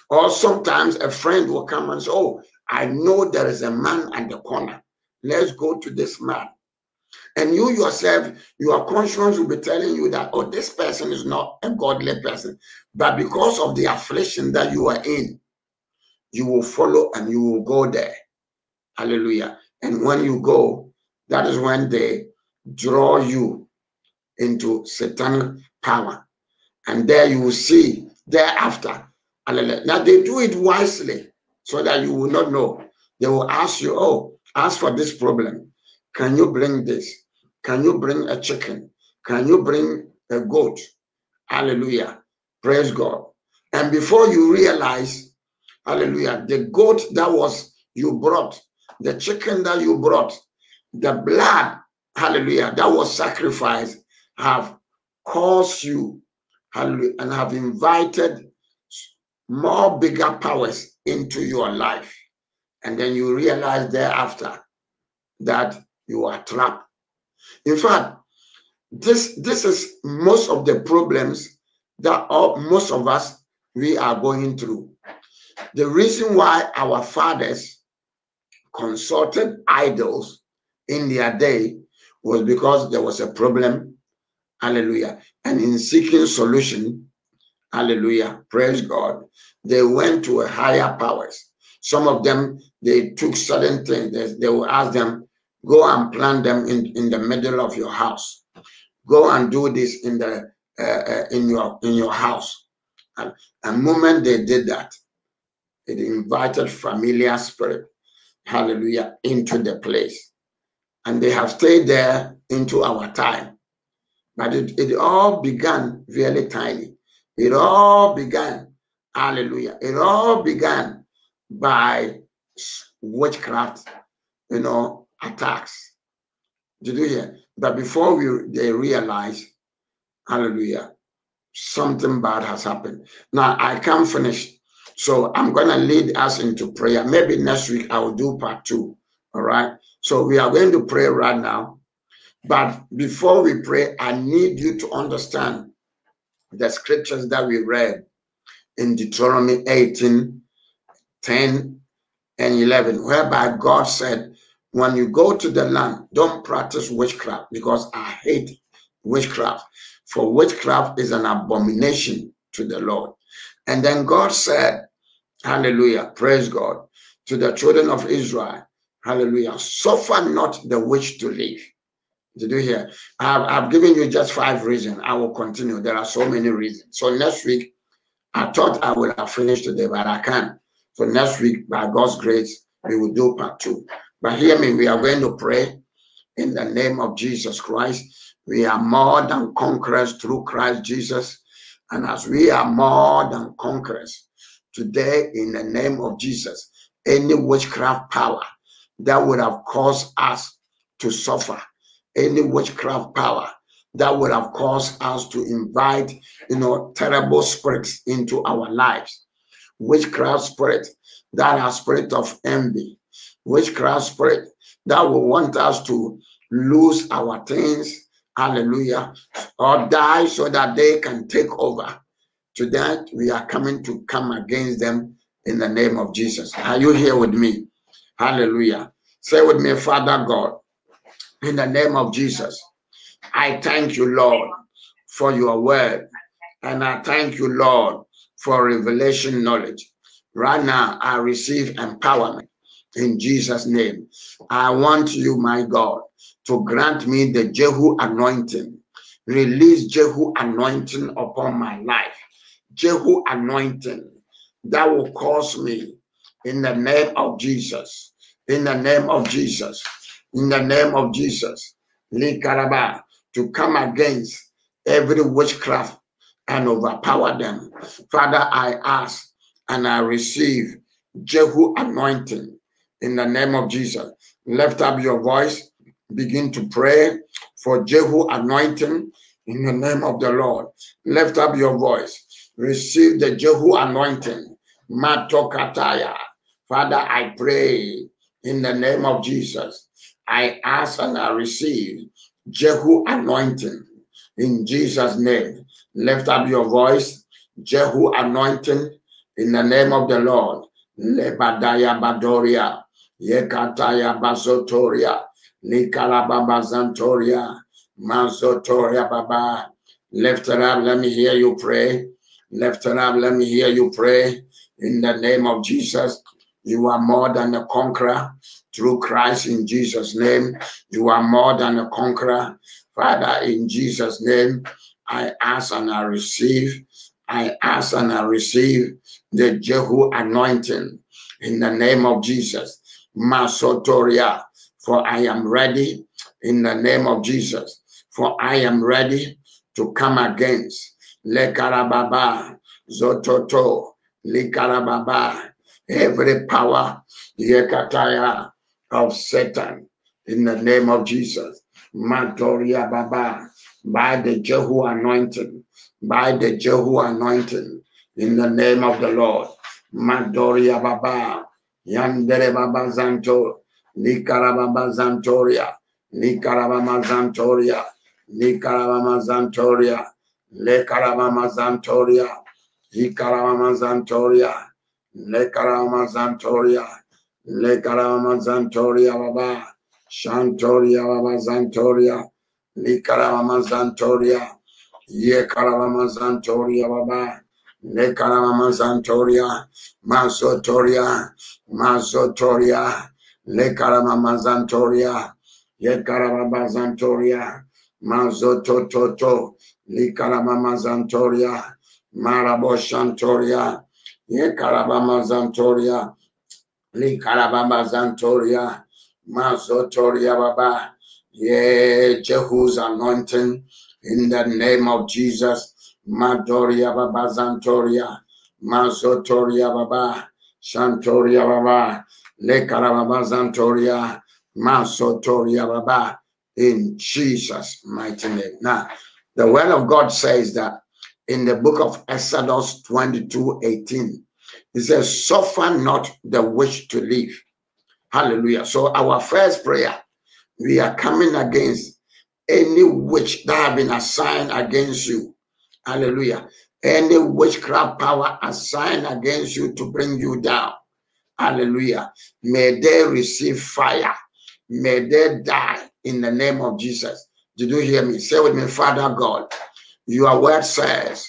Or sometimes a friend will come and say, Oh, I know there is a man at the corner. Let's go to this man. And you yourself, your conscience will be telling you that, oh, this person is not a godly person. But because of the affliction that you are in, you will follow and you will go there. Hallelujah. And when you go, that is when they draw you into satanic power. And there you will see thereafter. Now they do it wisely so that you will not know. They will ask you, oh, ask for this problem. Can you bring this? Can you bring a chicken? Can you bring a goat? Hallelujah. Praise God. And before you realize, hallelujah, the goat that was you brought, the chicken that you brought, the blood, hallelujah, that was sacrificed have caused you, hallelujah, and have invited more bigger powers into your life. And then you realize thereafter that you are trapped. In fact, this this is most of the problems that all, most of us we are going through. The reason why our fathers consulted idols in their day was because there was a problem. Hallelujah. And in seeking solution, hallelujah, praise God, they went to a higher powers. Some of them, they took certain things. They, they will ask them, go and plant them in, in the middle of your house. Go and do this in the uh, uh, in your in your house. And the moment they did that, it invited familiar spirit, hallelujah, into the place. And they have stayed there into our time. But it, it all began really tiny. It all began, hallelujah. It all began by witchcraft, you know, attacks. Did you hear? But before we they realize, hallelujah, something bad has happened. Now I can't finish. So I'm gonna lead us into prayer. Maybe next week I will do part two. All right. So we are going to pray right now. But before we pray, I need you to understand the scriptures that we read in Deuteronomy 18, 10, and 11, whereby God said, when you go to the land, don't practice witchcraft because I hate witchcraft. For witchcraft is an abomination to the Lord. And then God said, Hallelujah, praise God, to the children of Israel, Hallelujah, suffer not the witch to live. Did you hear? I've, I've given you just five reasons. I will continue. There are so many reasons. So next week, I thought I would have finished today, but I can't. So next week, by God's grace, we will do part two. But hear me, we are going to pray in the name of Jesus Christ. We are more than conquerors through Christ Jesus. And as we are more than conquerors, today in the name of Jesus, any witchcraft power that would have caused us to suffer, any witchcraft power that would have caused us to invite, you know, terrible spirits into our lives. witchcraft spirit that are spirit of envy, witchcraft spirit that will want us to lose our things, hallelujah, or die so that they can take over. To that, we are coming to come against them in the name of Jesus. Are you here with me? Hallelujah. Say with me, Father God, in the name of Jesus, I thank you, Lord, for your word. And I thank you, Lord, for revelation knowledge. Right now, I receive empowerment in Jesus' name. I want you, my God, to grant me the Jehu anointing. Release Jehu anointing upon my life. Jehu anointing that will cause me in the name of Jesus. In the name of Jesus. In the name of Jesus. Likaraba to come against every witchcraft and overpower them. Father, I ask and I receive Jehu anointing in the name of Jesus. Lift up your voice, begin to pray for Jehu anointing in the name of the Lord. Lift up your voice, receive the Jehu anointing. Matokataya. Father, I pray in the name of Jesus. I ask and I receive Jehu anointing in Jesus' name. Lift up your voice, Jehu anointing in the name of the Lord. Lebadaya Badoria, Yekataya Basotoria, Likalababa Zantoria, Mazotoria Baba. Lift it up, let me hear you pray. Lift it up, let me hear you pray. In the name of Jesus, you are more than a conqueror through Christ in Jesus' name. You are more than a conqueror. Father, in Jesus' name, I ask and I receive. I ask and I receive the Jehu anointing in the name of Jesus. Masotoria, for I am ready in the name of Jesus. For I am ready to come against Lekarababa, Zototo, Likarababa, every power, Yekataya of Satan in the name of Jesus. Mantoria Baba, by the Jehu anointing, by the Jehu anointing, in the name of the Lord. Mantoria Baba, Yandere Baba Zanto, Likarababa Zantoria, Likarabama Zantoria, Likarabama Zantoria, Lekarabama Zantoria, Likarabama Zantoria, Lekarabama Zantoria, Lekarabama Zantoria Baba, Shantoria Baba Zantoria, Likarabama Zantoria, Yekarabama Zantoria Baba, Lekarabama Zantoria, Masotoria, Masotoria, Lekarabama Zantoria, Yekarabama Zantoria, Mazotototo, Likarabama Zantoria, Marabo Shantoria, Yekarabama Zantoria, Likarabama Zantoria, Mazotoria Baba, Ye Jehu's anointing in the name of Jesus, Madoria Baba Zantoria, Mazotoria Baba, Shantoria Baba, Lekarababa Zantoria, Masotoria Baba, in Jesus' mighty name. Now, the word of God says that in the book of Exodus 22 18, it says, Suffer not the wish to live. Hallelujah. So, our first prayer, we are coming against any witch that have been assigned against you. Hallelujah. Any witchcraft power assigned against you to bring you down. Hallelujah. May they receive fire. May they die in the name of Jesus. Did you hear me? Say with me, Father God, your word says,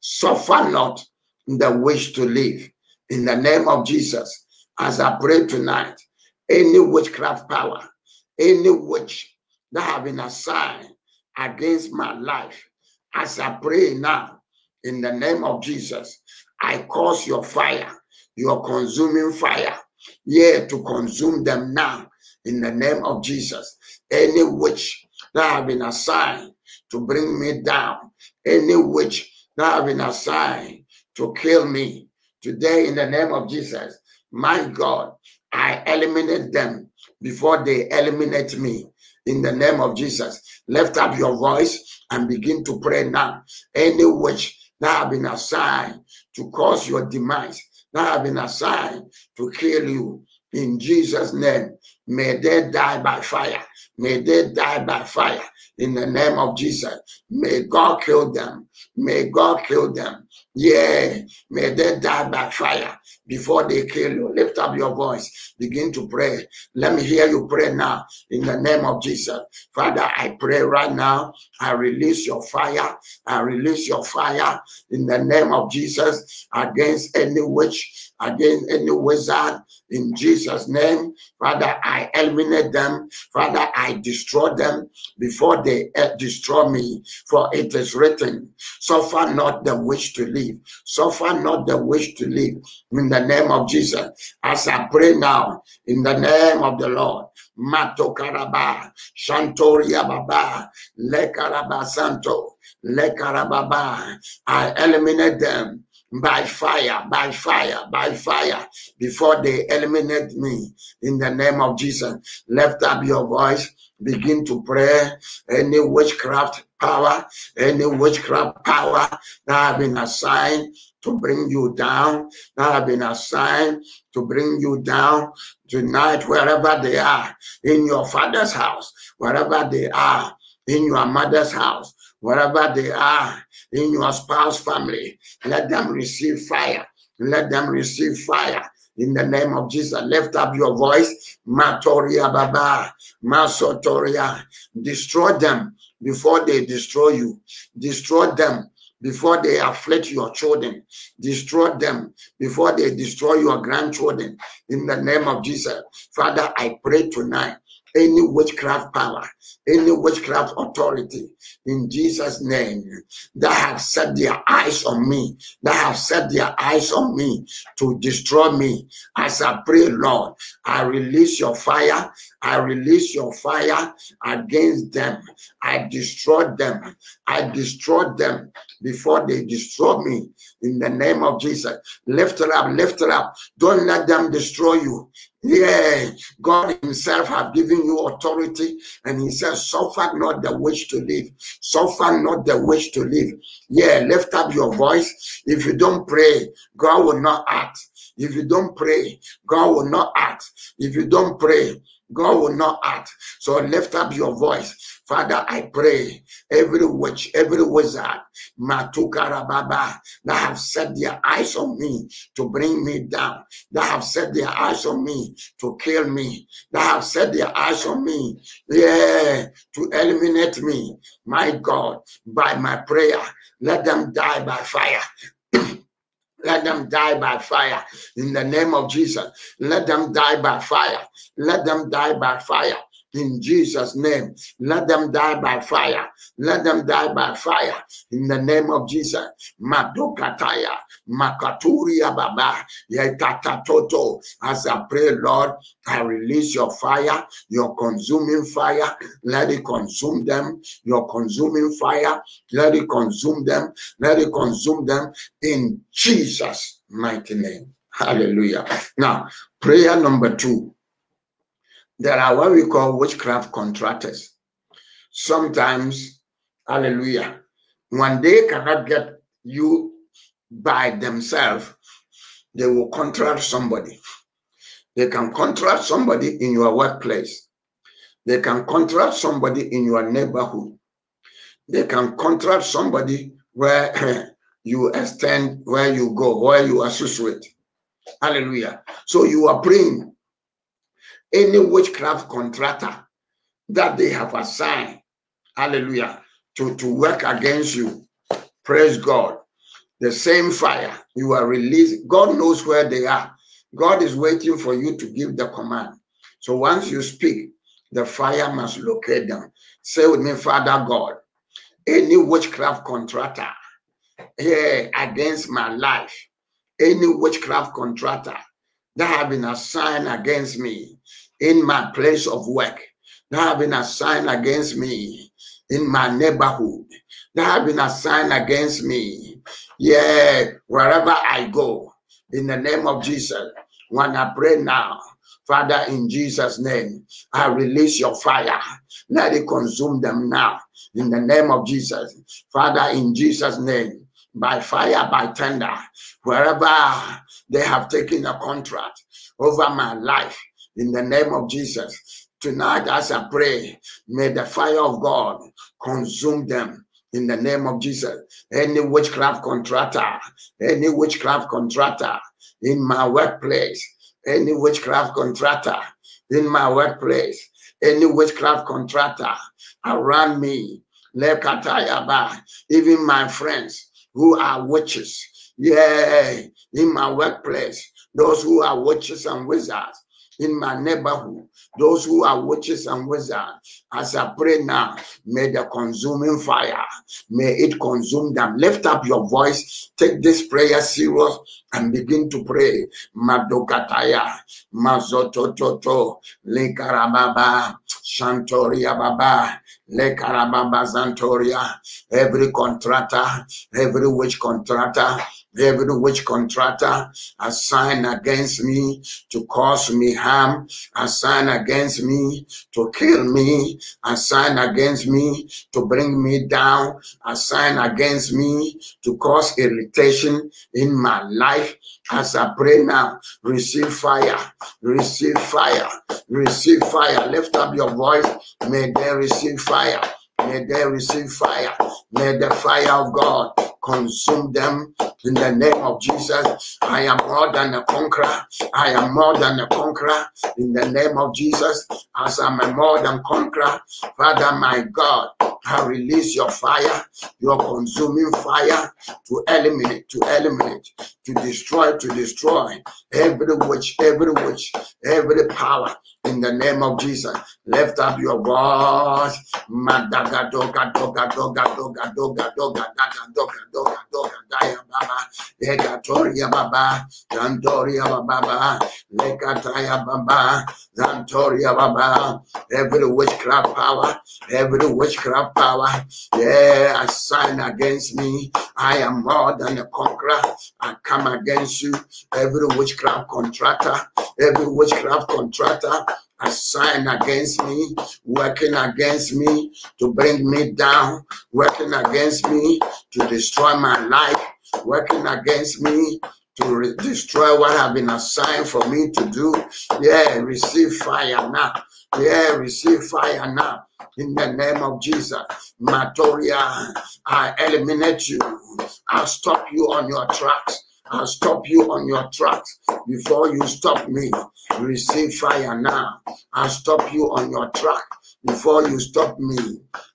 suffer not the wish to live. In the name of Jesus, as I pray tonight, any witchcraft power, any witch that have been assigned against my life, as I pray now, in the name of Jesus, I cause your fire, your consuming fire, yeah, to consume them now, in the name of Jesus. Any witch that have been assigned to bring me down, any witch that have been assigned to kill me, today, in the name of Jesus, my God, I eliminate them before they eliminate me. In the name of Jesus, lift up your voice and begin to pray now. Any witch that have been assigned to cause your demise, that have been assigned to kill you in Jesus' name. May they die by fire. May they die by fire in the name of Jesus. May God kill them. May God kill them. Yeah, may they die by fire before they kill you. Lift up your voice. Begin to pray. Let me hear you pray now in the name of Jesus. Father, I pray right now. I release your fire. I release your fire in the name of Jesus against any witch, against any wizard, in Jesus' name. Father, I eliminate them. Father, I destroy them before they uh, destroy me. For it is written, suffer not the witch to live. Suffer not the wish to live. In the name of Jesus. As I pray now, in the name of the Lord. Mato Karaba, Shantoria Baba, Le Karaba Santo, Le Karababa. I eliminate them by fire, by fire, by fire, before they eliminate me. In the name of Jesus, lift up your voice, begin to pray. Any witchcraft power, any witchcraft power that have been assigned to bring you down, that have been assigned to bring you down tonight, wherever they are, in your father's house, wherever they are, in your mother's house, wherever they are, in your spouse family. Let them receive fire. Let them receive fire. In the name of Jesus, lift up your voice. Matoria Baba, Masotoria. Destroy them before they destroy you. Destroy them before they afflict your children. Destroy them before they destroy your grandchildren. In the name of Jesus. Father, I pray tonight any witchcraft power, any witchcraft authority in Jesus' name that have set their eyes on me, that have set their eyes on me to destroy me. As I pray, Lord, I release your fire. I release your fire against them. I destroy them. I destroy them before they destroy me in the name of Jesus. Lift it up, lift it up. Don't let them destroy you. Yeah, God Himself have given you authority, and He says, Suffer not the wish to live, suffer not the wish to live. Yeah, lift up your voice. If you don't pray, God will not act. If you don't pray, God will not act. If you don't pray, God will not act. So lift up your voice. Father, I pray every witch, every wizard, Matukarababa, that have set their eyes on me to bring me down, that have set their eyes on me to kill me, that have set their eyes on me, yeah, to eliminate me. My God, by my prayer, let them die by fire. Let them die by fire in the name of Jesus. Let them die by fire. Let them die by fire in Jesus' name. Let them die by fire. Let them die by fire in the name of Jesus. Madokataya, Makaturia Baba, Yekatatoto. As I pray, Lord, I release your fire, your consuming fire. Let it consume them. Your consuming fire, let it consume them. Let it consume them in Jesus' mighty name. Hallelujah. Now, prayer number two there are what we call witchcraft contractors. Sometimes, hallelujah, when they cannot get you by themselves, they will contract somebody. They can contract somebody in your workplace. They can contract somebody in your neighborhood. They can contract somebody where you extend, where you go, where you associate. Hallelujah. So you are praying any witchcraft contractor that they have assigned, hallelujah, to, to work against you. Praise God. The same fire you are released. God knows where they are. God is waiting for you to give the command. So once you speak, the fire must locate them. Say with me, Father God, any witchcraft contractor here against my life, any witchcraft contractor that have been assigned against me, in my place of work that have been assigned against me in my neighborhood that have been assigned against me. Yeah, wherever I go, in the name of Jesus, when I pray now, Father, in Jesus' name, I release your fire. Let it consume them now. In the name of Jesus. Father, in Jesus' name, by fire, by thunder, wherever they have taken a contract over my life, in the name of Jesus. Tonight, as I pray, may the fire of God consume them in the name of Jesus. Any witchcraft contractor, any witchcraft contractor in my workplace, any witchcraft contractor in my workplace, any witchcraft contractor around me, even my friends who are witches, yeah, in my workplace, those who are witches and wizards in my neighborhood, those who are witches and wizards, as I pray now, may the consuming fire, may it consume them. Lift up your voice, take this prayer serious, and begin to pray. Madokataya, Mazotototo, Lekarababa, Shantoria Baba, Lekarababa Zantoria, every contractor, every witch contractor, every witch contractor assigned against me to cause me harm, assigned against me to kill me, assigned against me to bring me down, assigned against me to cause irritation in my life. As I pray now, receive fire, receive fire, receive fire. Lift up your voice. May they receive fire. May they receive fire. May the fire of God consume them in the name of Jesus. I am more than a conqueror. I am more than a conqueror in the name of Jesus. As I'm a more than conqueror, Father, my God, I release your fire, your consuming fire to eliminate, to eliminate, to destroy, to destroy every witch, every witch, every power in the name of Jesus. Lift up your voice. Dora, Dora, Daya Baba, Egatoria Baba, Zantoria leka Lekataya Baba, Zantoria Baba, every witchcraft power, every witchcraft power, yeah, sign against me. I am more than a conqueror. I come against you, every witchcraft contractor, every witchcraft contractor assigned against me, working against me to bring me down, working against me to destroy my life, working against me to destroy what have been assigned for me to do. Yeah, receive fire now. Yeah, receive fire now. In the name of Jesus, Matoria, I eliminate you. I'll stop you on your tracks. I'll stop you on your tracks before you stop me. Receive fire now. I'll stop you on your track before you stop me.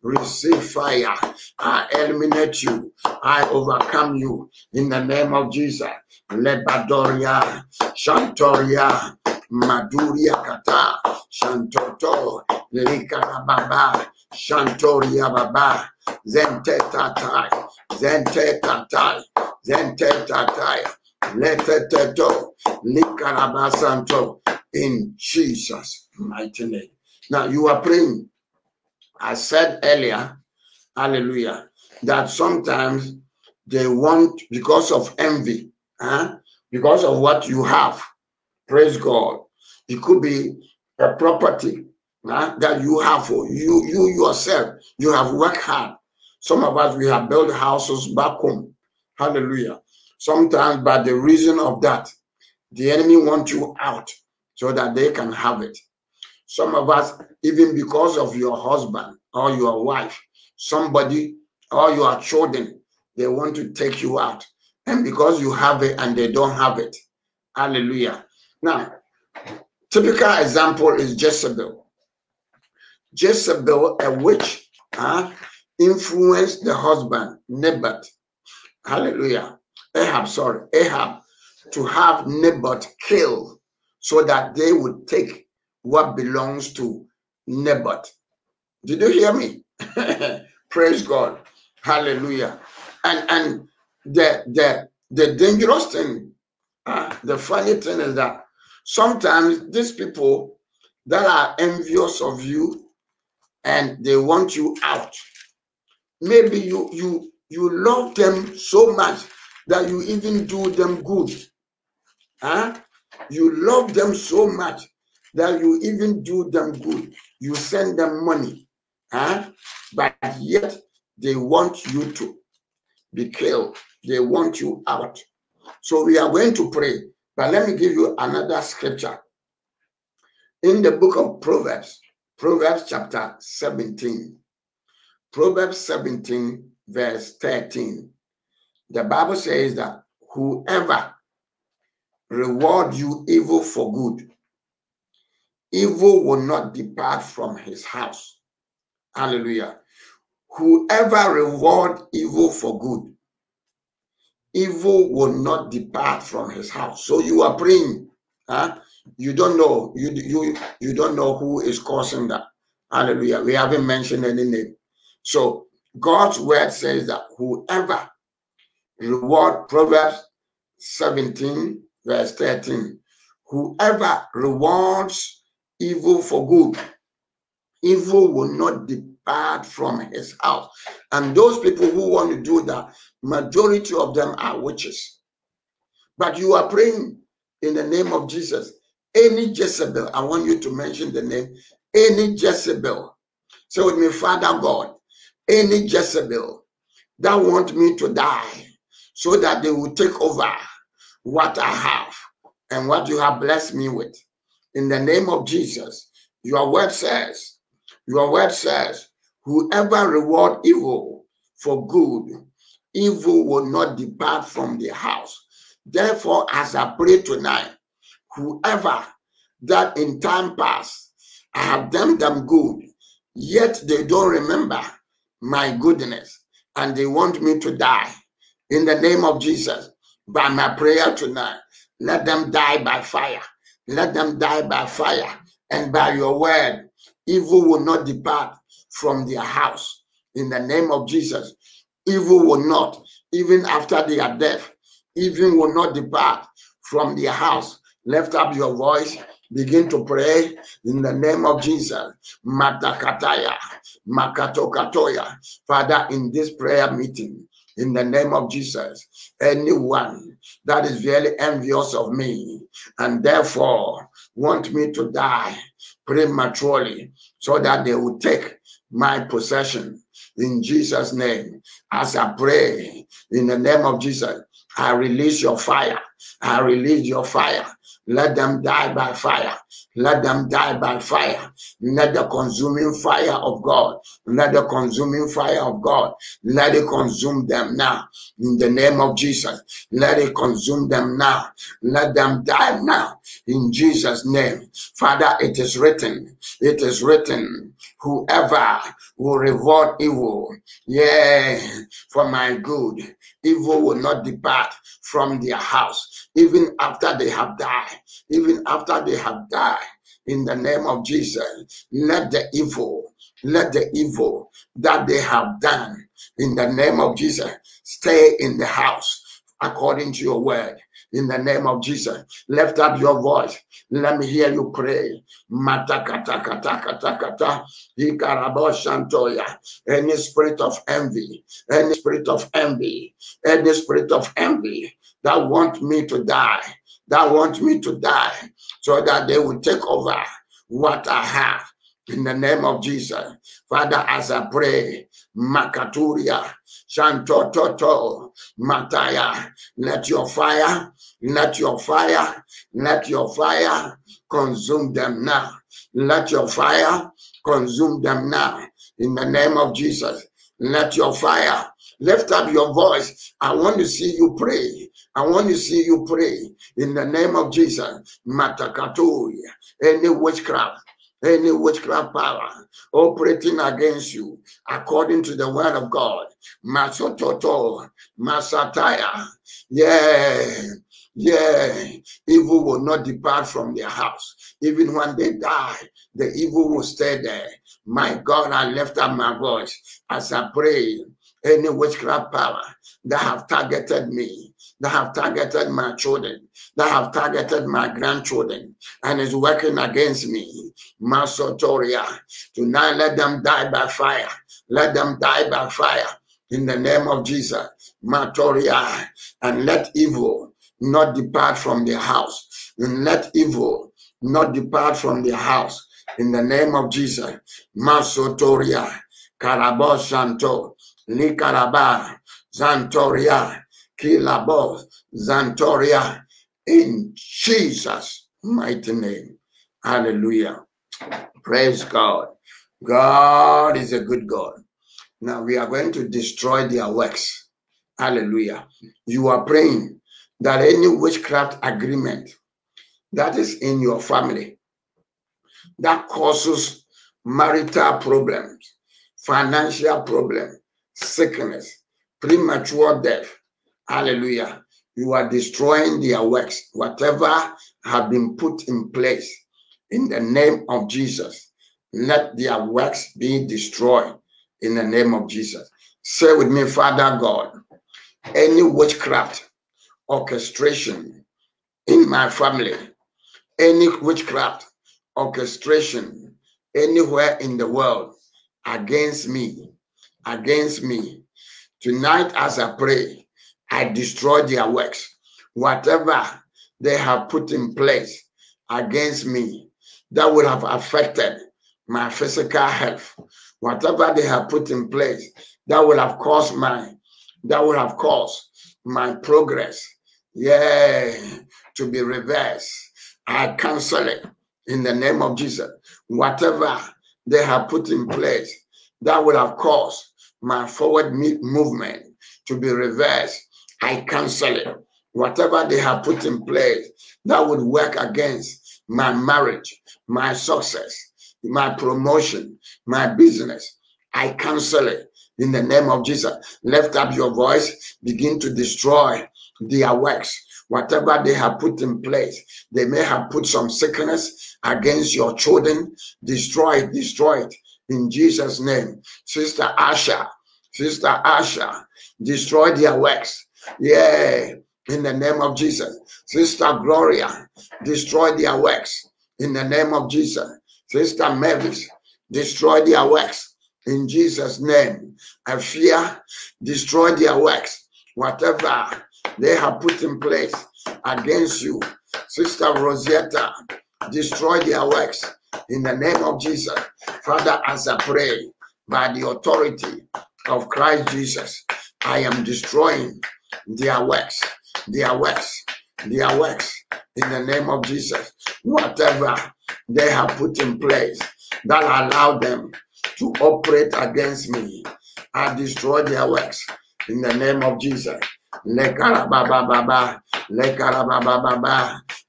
Receive fire. I eliminate you. I overcome you in the name of Jesus. Lebadoria, Shantoria, Maduria Kata, Shantoto, Likarababa, Shantoria Baba, Zente Tatai, Zente Tatai, Zente Tatai, Leteteto, Likarabasanto, in Jesus' mighty name. Now you are praying. I said earlier, hallelujah, that sometimes they want, because of envy, huh? because of what you have, praise God. It could be a property huh, that you have for you, you yourself. You have worked hard. Some of us, we have built houses back home. Hallelujah. Sometimes, by the reason of that, the enemy want you out so that they can have it. Some of us, even because of your husband or your wife, somebody or your children, they want to take you out. And because you have it and they don't have it. Hallelujah. Now, typical example is Jezebel. Jezebel, a witch, uh, influenced the husband, Naboth. Hallelujah. Ahab, sorry, Ahab, to have Naboth killed so that they would take what belongs to Naboth. Did you hear me? Praise God. Hallelujah. And and the the the dangerous thing, uh, the funny thing is that sometimes these people that are envious of you and they want you out. Maybe you you you love them so much that you even do them good. Huh? You love them so much that you even do them good. You send them money. Huh? But yet they want you to be killed. They want you out. So we are going to pray. But let me give you another scripture. In the book of Proverbs, Proverbs chapter 17, Proverbs 17, verse 13, the Bible says that whoever reward you evil for good, evil will not depart from his house. Hallelujah. Whoever reward evil for good, evil will not depart from his house. So you are praying, huh? You don't know, you you you don't know who is causing that. Hallelujah. We haven't mentioned any name. So God's word says that whoever reward Proverbs 17, verse 13, whoever rewards evil for good, evil will not depart from his house. And those people who want to do that, majority of them are witches. But you are praying in the name of Jesus. Any Jezebel, I want you to mention the name, any Jezebel. Say with me, Father God, any Jezebel that want me to die so that they will take over what I have and what you have blessed me with. In the name of Jesus, your word says, your word says, whoever reward evil for good, evil will not depart from the house. Therefore, as I pray tonight, whoever that in time past I have done them good, yet they don't remember my goodness and they want me to die. In the name of Jesus, by my prayer tonight, let them die by fire. Let them die by fire and by your word. Evil will not depart from their house. In the name of Jesus, evil will not, even after they are even will not depart from their house. Lift up your voice Begin to pray in the name of Jesus. Matakataya, Makatokatoya. Father, in this prayer meeting, in the name of Jesus, anyone that is very envious of me and therefore want me to die prematurely so that they will take my possession in Jesus' name. As I pray in the name of Jesus, I release your fire. I release your fire let them die by fire. Let them die by fire. Let the consuming fire of God, let the consuming fire of God, let it consume them now. In the name of Jesus, let it consume them now. Let them die now. In Jesus' name. Father, it is written, it is written, whoever will reward evil, yeah, for my good, evil will not depart from their house, even after they have died, even after they have died. In the name of Jesus, let the evil, let the evil that they have done in the name of Jesus stay in the house according to your word in the name of Jesus. Lift up your voice. Let me hear you pray. Any spirit of envy, any spirit of envy, any spirit of envy that want me to die, that want me to die, so that they will take over what I have. In the name of Jesus, Father, as I pray, Makaturia, Shanto Toto, Mataya, let your fire, let your fire, let your fire consume them now. Let your fire consume them now. In the name of Jesus, let your fire lift up your voice. I want to see you pray. I want to see you pray in the name of Jesus. Matakatoya, any witchcraft, any witchcraft power operating against you according to the word of God. Masototo, Masataya. Yeah, yeah. Evil will not depart from their house. Even when they die, the evil will stay there. My God, I lift up my voice as I pray. Any witchcraft power that have targeted me, that have targeted my children, that have targeted my grandchildren, and is working against me. Masotoria. Tonight, let them die by fire. Let them die by fire. In the name of Jesus. Matoria. And let evil not depart from their house. And let evil not depart from their house. In the name of Jesus. Masotoria. Karabo Santo. Likaraba. Zantoria, Kilabos, Zantoria, in Jesus' mighty name. Hallelujah. Praise God. God is a good God. Now we are going to destroy their works. Hallelujah. You are praying that any witchcraft agreement that is in your family that causes marital problems, financial problem, sickness, premature death. Hallelujah. You are destroying their works. Whatever have been put in place in the name of Jesus, let their works be destroyed in the name of Jesus. Say with me, Father God, any witchcraft orchestration in my family, any witchcraft orchestration anywhere in the world against me, against me. Tonight, as I pray, I destroy their works. Whatever they have put in place against me that would have affected my physical health, whatever they have put in place that would have caused my that would have caused my progress, yeah, to be reversed. I cancel it in the name of Jesus. Whatever they have put in place that would have caused my forward movement to be reversed, I cancel it. Whatever they have put in place that would work against my marriage, my success, my promotion, my business, I cancel it in the name of Jesus. Lift up your voice, begin to destroy their works. Whatever they have put in place, they may have put some sickness against your children. Destroy it, destroy it in Jesus' name. Sister Asha, Sister Asha, destroy their works. Yeah, in the name of Jesus. Sister Gloria, destroy their works in the name of Jesus. Sister Mavis, destroy their works in Jesus' name. I fear, destroy their works. Whatever they have put in place against you, Sister Rosetta, destroy their works in the name of Jesus. Father, as I pray by the authority of Christ Jesus, I am destroying their works, their works, their works in the name of Jesus. Whatever they have put in place that allow them to operate against me, I destroy their works in the name of Jesus.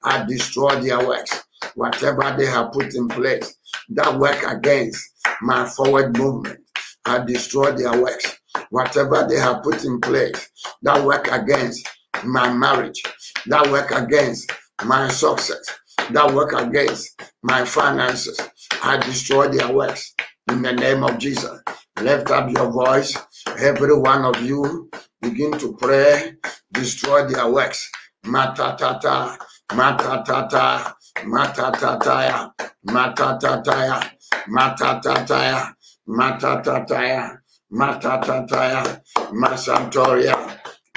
I destroy their works. Whatever they have put in place that work against my forward movement, I destroy their works. Whatever they have put in place that work against my marriage, that work against my success, that work against my finances, I destroy their works in the name of Jesus. Lift up your voice, every one of you, begin to pray, destroy their works. Matatata, matatata, matatataya, matatataya, matatataya, matatataya, matatataya, masantoria,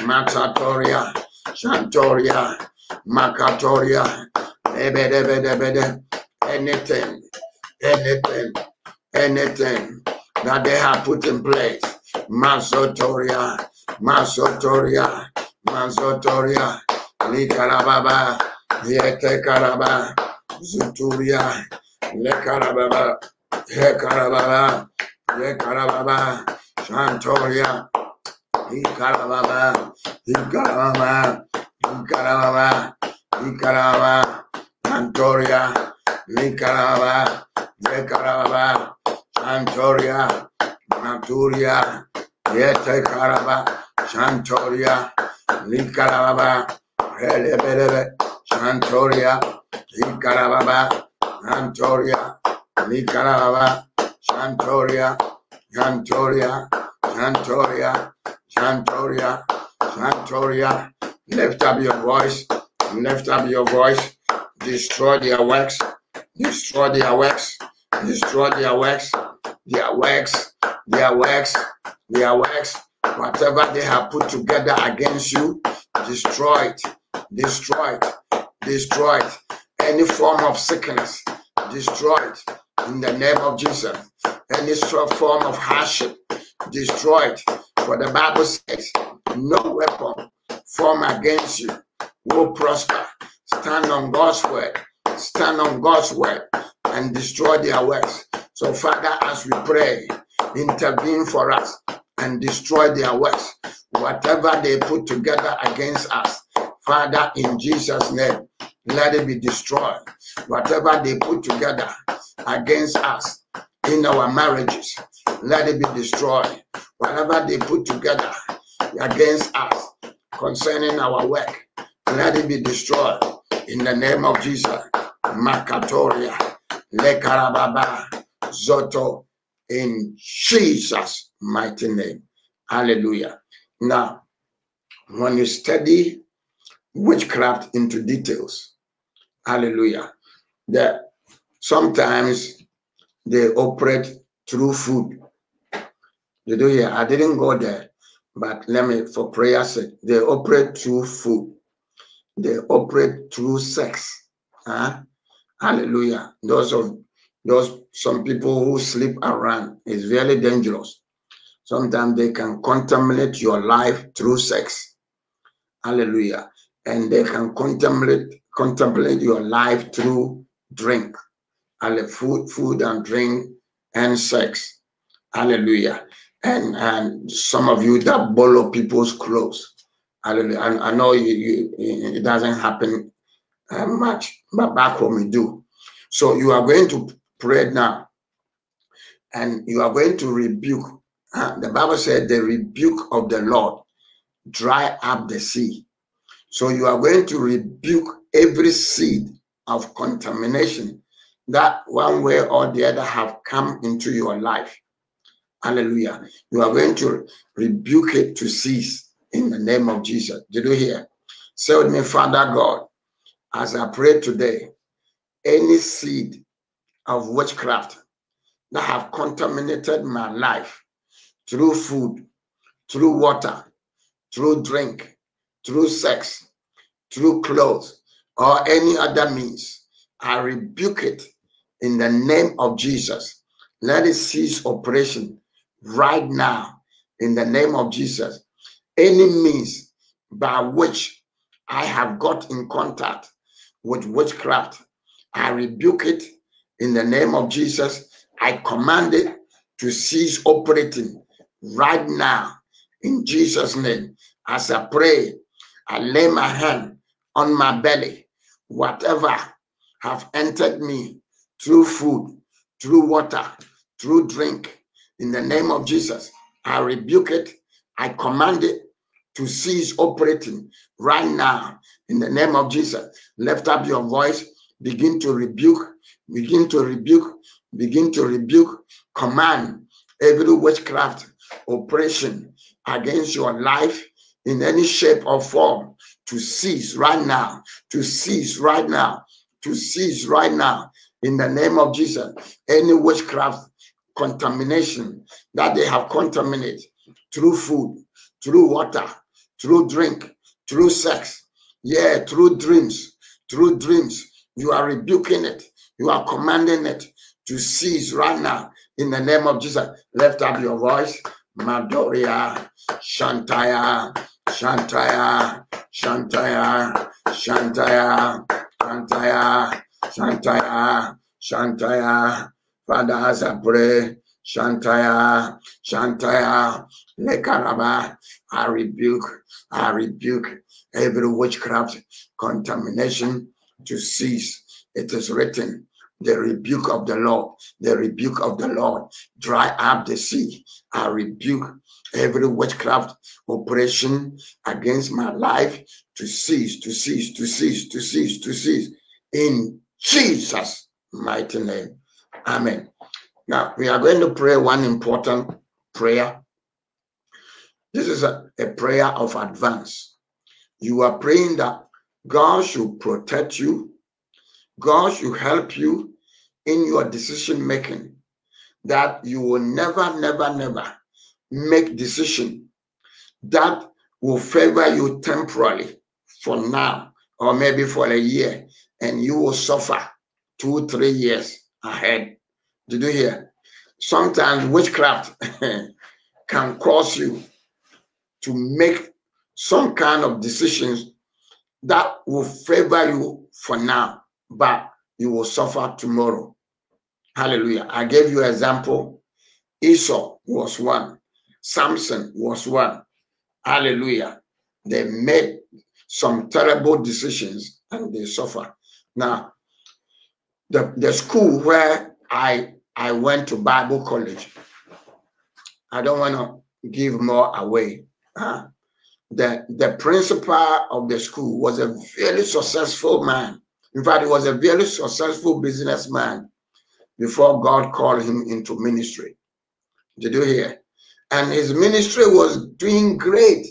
matatoria, santoria, makatoria, ebedebedebede, anything, anything, anything that they have put in place. Masotoria, Masotoria, Masotoria, Likarababa, Yete Karaba, Zuturia, Lekarababa, Hekarababa, Lekarababa, Santoria, Ikarababa, Ikarababa, Ikarababa, Ikarababa, Santoria, Likarababa, Lekarababa, Santoria, Maturia, Yete Karaba, Santoria, Likarababa, Helebelebe, Santoria, Likarababa, Santoria, Likarababa, Santoria, Santoria, Santoria, Santoria, Santoria. Lift up your voice, lift up your voice, destroy their works, destroy their works, destroy their works, their works, their works, their works, whatever they have put together against you, destroy it, destroy it, destroy it. Any form of sickness, destroy it in the name of Jesus. Any form of hardship, destroyed. For the Bible says, No weapon form against you will prosper. Stand on God's word. Stand on God's word and destroy their works. So, Father, as we pray, intervene for us and destroy their works. Whatever they put together against us, Father, in Jesus' name, let it be destroyed. Whatever they put together against us in our marriages, let it be destroyed. Whatever they put together against us concerning our work, let it be destroyed. In the name of Jesus, Makatoria, Lekarababa, Zoto, in Jesus' mighty name. Hallelujah. Now, when you study witchcraft into details, hallelujah, that sometimes they operate through food. You do hear? I didn't go there, but let me, for prayer sake, they operate through food. They operate through sex. Huh? Hallelujah. Those of those some people who sleep around is very dangerous. Sometimes they can contaminate your life through sex. Hallelujah. And they can contaminate contemplate your life through drink. Hallelujah. Food, food and drink and sex. Hallelujah. And and some of you that borrow people's clothes. Hallelujah. And I know you, you it doesn't happen uh, much, but back home we do. So you are going to pray now, and you are going to rebuke. Uh, the Bible said the rebuke of the Lord dry up the sea. So you are going to rebuke every seed of contamination that one way or the other have come into your life. Hallelujah. You are going to rebuke it to cease in the name of Jesus. Did you hear? Say with me, Father God, as I pray today, any seed of witchcraft that have contaminated my life through food, through water, through drink, through sex, through clothes, or any other means, I rebuke it in the name of Jesus. Let it cease operation right now in the name of Jesus. Any means by which I have got in contact with witchcraft, I rebuke it in the name of Jesus. I command it to cease operating right now in Jesus' name. As I pray, I lay my hand on my belly. Whatever have entered me through food, through water, through drink, in the name of Jesus, I rebuke it. I command it to cease operating right now in the name of Jesus. Lift up your voice, begin to rebuke, begin to rebuke, begin to rebuke, command every witchcraft operation against your life in any shape or form to cease right now, to cease right now, to cease right now in the name of Jesus. Any witchcraft contamination that they have contaminated through food, through water, through drink, through sex, yeah, through dreams, through dreams. You are rebuking it, you are commanding it to cease right now in the name of Jesus. Lift up your voice. Madoria, Shantaya, Shantaya, Shantaya, Shantaya, Shantaya, Shantaya, Shantaya. Father, as I pray, Shantaya, Shantaya, Lekaraba, I rebuke, I rebuke every witchcraft contamination to cease. It is written, the rebuke of the Lord, the rebuke of the Lord, dry up the sea. I rebuke every witchcraft operation against my life to cease, to cease, to cease, to cease, to cease. In Jesus' mighty name. Amen. Now, we are going to pray one important prayer. This is a, a prayer of advance. You are praying that God should protect you, God should help you in your decision making, that you will never, never, never make decision that will favor you temporarily for now or maybe for a year and you will suffer two three years ahead did you hear sometimes witchcraft can cause you to make some kind of decisions that will favor you for now, but you will suffer tomorrow. Hallelujah. I gave you example. Esau was one. Samson was one. Hallelujah. They made some terrible decisions and they suffer. Now, the, the school where I I went to Bible college, I don't want to give more away. Huh? The, the principal of the school was a very successful man. In fact, he was a very successful businessman before God called him into ministry. Did you hear? And his ministry was doing great.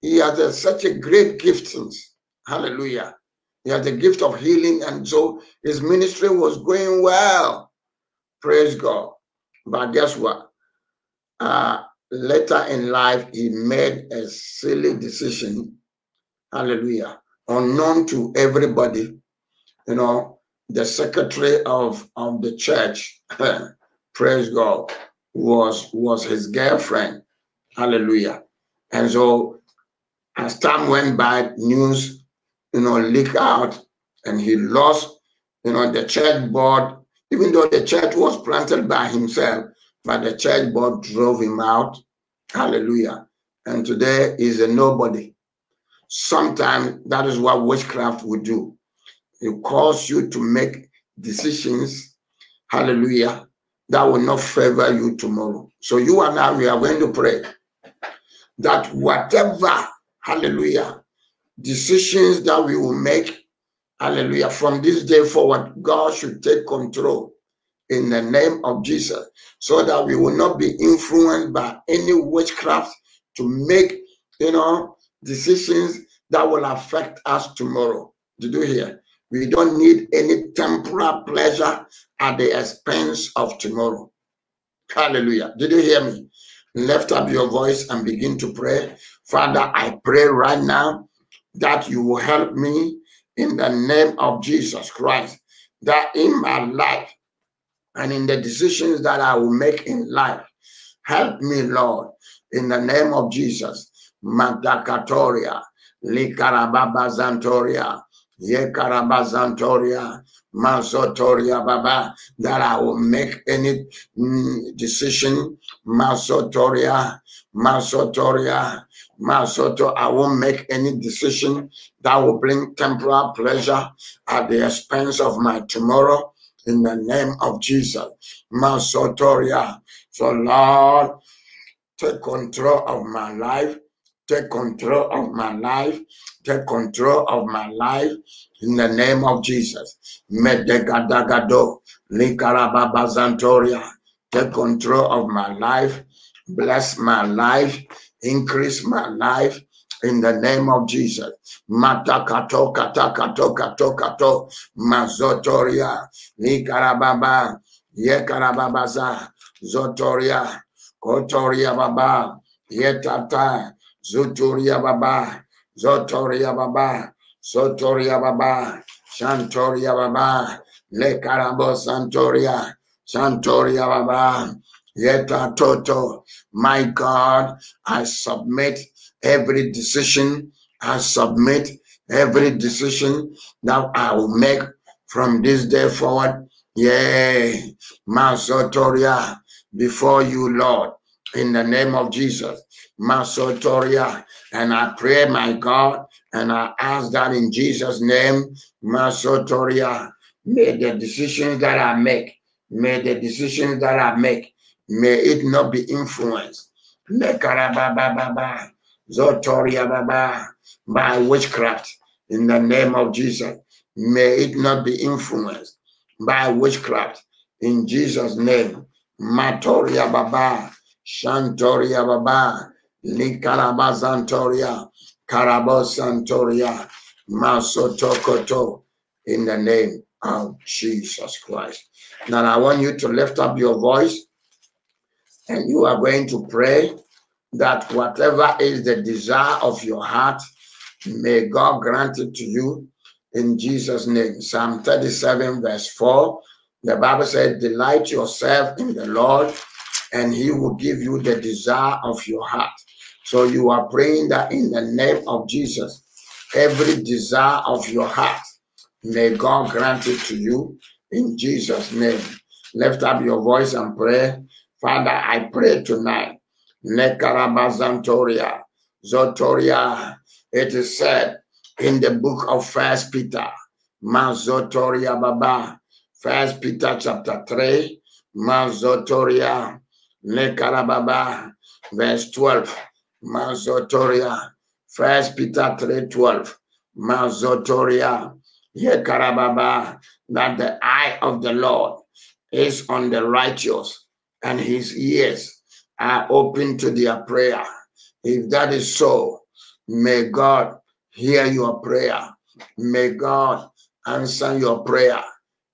He had a, such a great giftings. Hallelujah. He had the gift of healing, and so his ministry was going well. Praise God. But guess what? Uh, later in life, he made a silly decision. Hallelujah. Unknown to everybody. You know, the secretary of, of the church, praise God, was was his girlfriend. Hallelujah. And so as time went by, news, you know, leaked out and he lost, you know, the church board, even though the church was planted by himself, but the church board drove him out. Hallelujah. And today is a nobody. Sometimes that is what witchcraft will do. It cause you to make decisions, hallelujah, that will not favor you tomorrow. So you and I, we are going to pray that whatever, hallelujah, decisions that we will make, hallelujah, from this day forward, God should take control in the name of Jesus so that we will not be influenced by any witchcraft to make, you know, decisions that will affect us tomorrow. Did you hear? We don't need any temporal pleasure at the expense of tomorrow. Hallelujah. Did you hear me? Lift up your voice and begin to pray. Father, I pray right now that you will help me in the name of Jesus Christ, that in my life, and in the decisions that I will make in life. Help me, Lord, in the name of Jesus. Mandakatoria, Likarababa Zantoria, Yekarabazantoria, Masotoria Baba, that I will make any mm, decision, Masotoria, Masotoria, Masoto, I won't make any decision that will bring temporal pleasure at the expense of my tomorrow in the name of Jesus. Masotoria. So, Lord, take control of my life. Take control of my life. Take control of my life in the name of Jesus. Medegadagado. Likarababazantoria. Take control of my life. Bless my life. Increase my life in the name of Jesus. Matakato katakato kato kato mazotoria likarababa yekarababaza zotoria kotoria baba yetata zuturia baba zotoria baba sotoria baba shantoria baba lekarabo santoria santoria baba yeta toto my god i submit every decision I submit, every decision that I will make from this day forward. Yea, Masotoria, before you, Lord, in the name of Jesus. Masotoria, and I pray, my God, and I ask that in Jesus' name, Masotoria, may the decisions that I make, may the decisions that I make, may it not be influenced. Zotoria Baba, by witchcraft in the name of Jesus. May it not be influenced by witchcraft in Jesus' name. Matoria Baba, Shantoria Baba, Likarabazantoria, Karabosantoria, Masotokoto, in the name of Jesus Christ. Now I want you to lift up your voice and you are going to pray that whatever is the desire of your heart, may God grant it to you in Jesus' name. Psalm 37, verse 4. The Bible says, Delight yourself in the Lord, and he will give you the desire of your heart. So you are praying that in the name of Jesus, every desire of your heart, may God grant it to you in Jesus' name. Lift up your voice and pray. Father, I pray tonight. Nekarabazantoria, Zotoria. It is said in the book of First Peter, Mazotoria Baba, First Peter chapter 3, Mazotoria, Nekarababa, verse 12. Mazotoria. First Peter 3:12. Mazotoria. Yekarababa. That the eye of the Lord is on the righteous, and his ears are open to their prayer. If that is so, may God hear your prayer. May God answer your prayer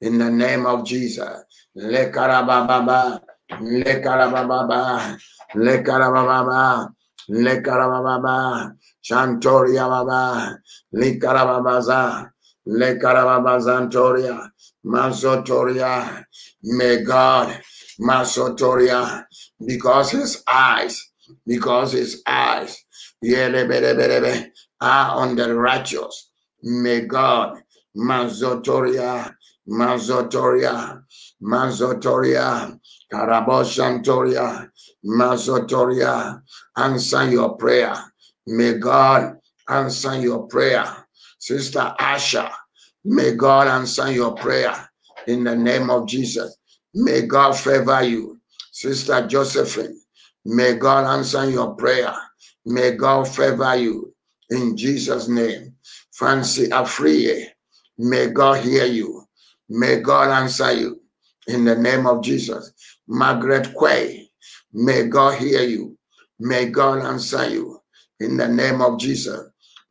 in the name of Jesus. Lekarababa. Lekarababa. Lekarababa. Lekarababa, Chantoria Baba, Likarababaza, Lekarababazantoria, Mazotoria, may God, Masotoria, because his eyes, because his eyes, are on the righteous. May God, Mazotoria, Mazotoria, Mazotoria, Karaboshantoria, Mazotoria, answer your prayer. May God answer your prayer. Sister Asha, may God answer your prayer in the name of Jesus. May God favor you. Sister Josephine, may God answer your prayer. May God favor you in Jesus' name. Fancy Afriye, may God hear you. May God answer you in the name of Jesus. Margaret Quay, may God hear you. May God answer you in the name of Jesus.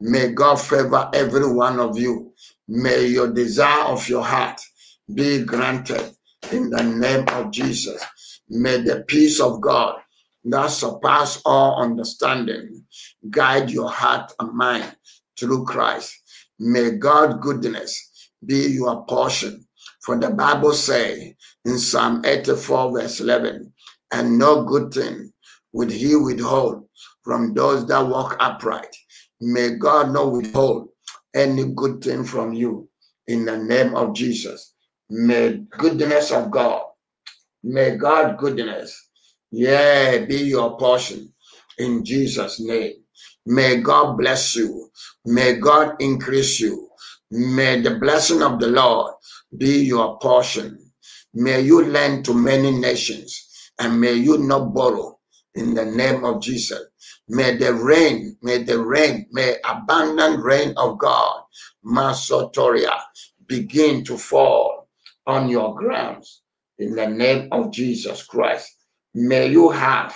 May God favor every one of you. May your desire of your heart be granted in the name of Jesus. May the peace of God that surpass all understanding guide your heart and mind through Christ. May God goodness be your portion. For the Bible say in Psalm 84 verse 11, and no good thing would he withhold from those that walk upright. May God not withhold any good thing from you in the name of Jesus. May goodness of God, may God goodness, yeah, be your portion in Jesus' name. May God bless you. May God increase you. May the blessing of the Lord be your portion. May you lend to many nations and may you not borrow in the name of Jesus. May the rain, may the rain, may abundant rain of God, Masotoria, begin to fall on your grounds in the name of Jesus Christ. May you have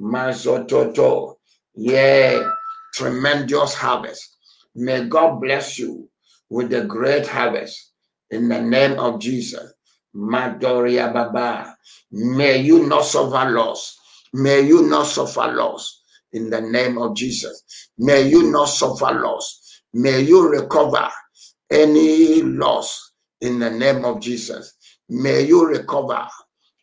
Masototo, yeah, tremendous harvest. May God bless you with the great harvest in the name of Jesus. Madoria Baba, may you not suffer loss May you not suffer loss in the name of Jesus. May you not suffer loss. May you recover any loss in the name of Jesus. May you recover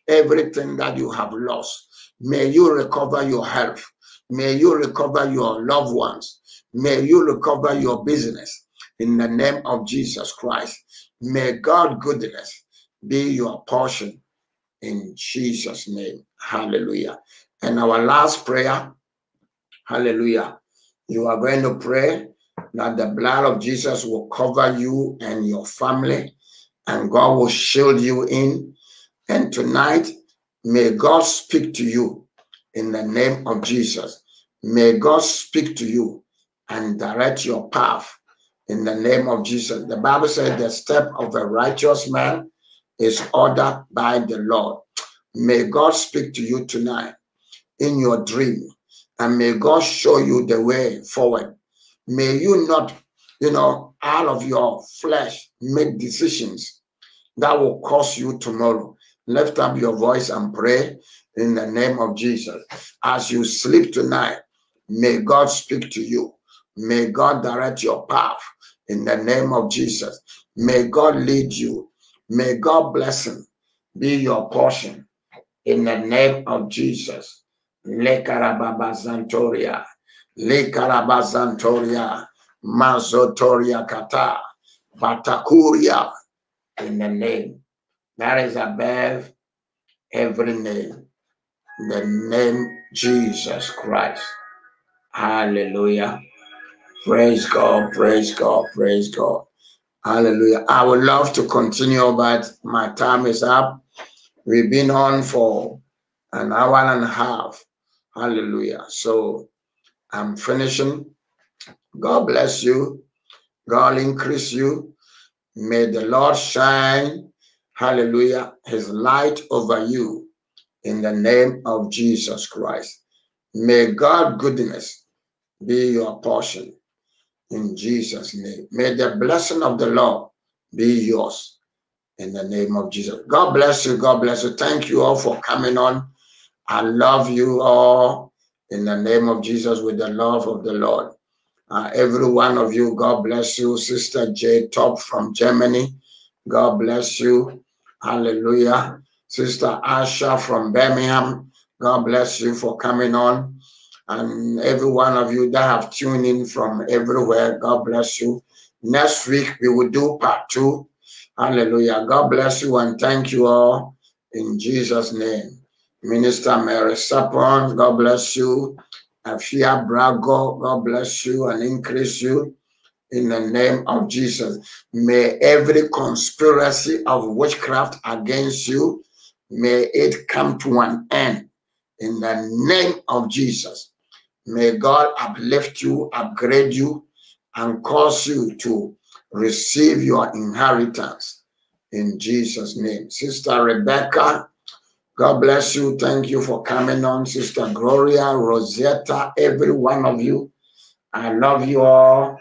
everything that you have lost. May you recover your health. May you recover your loved ones. May you recover your business in the name of Jesus Christ. May God goodness be your portion in Jesus' name. Hallelujah. And our last prayer, hallelujah. You are going to pray that the blood of Jesus will cover you and your family, and God will shield you in. And tonight, may God speak to you in the name of Jesus. May God speak to you and direct your path in the name of Jesus. The Bible says the step of a righteous man is ordered by the Lord. May God speak to you tonight in your dream. And may God show you the way forward. May you not, you know, out of your flesh make decisions that will cost you tomorrow. Lift up your voice and pray in the name of Jesus. As you sleep tonight, may God speak to you. May God direct your path in the name of Jesus. May God lead you. May God blessing be your portion in the name of Jesus. Lekarababa Zantoria. Likarabazantoria, Mazotoria Kata, Batakuria, in the name that is above every name. The name Jesus Christ. Hallelujah. Praise God, praise God, praise God. Hallelujah. I would love to continue, but my time is up. We've been on for an hour and a half. Hallelujah. So I'm finishing. God bless you. God increase you. May the Lord shine, hallelujah, his light over you in the name of Jesus Christ. May God goodness be your portion in Jesus' name. May the blessing of the Lord be yours in the name of Jesus. God bless you. God bless you. Thank you all for coming on. I love you all in the name of Jesus with the love of the Lord. Uh, every one of you, God bless you. Sister J Top from Germany, God bless you. Hallelujah. Sister Asha from Birmingham, God bless you for coming on. And every one of you that have tuned in from everywhere, God bless you. Next week, we will do part two. Hallelujah. God bless you and thank you all in Jesus' name. Minister Mary Sapon, God bless you. Afia Brago, God bless you and increase you in the name of Jesus. May every conspiracy of witchcraft against you, may it come to an end in the name of Jesus. May God uplift you, upgrade you, and cause you to receive your inheritance in Jesus' name. Sister Rebecca, God bless you. Thank you for coming on, Sister Gloria, Rosetta, every one of you. I love you all.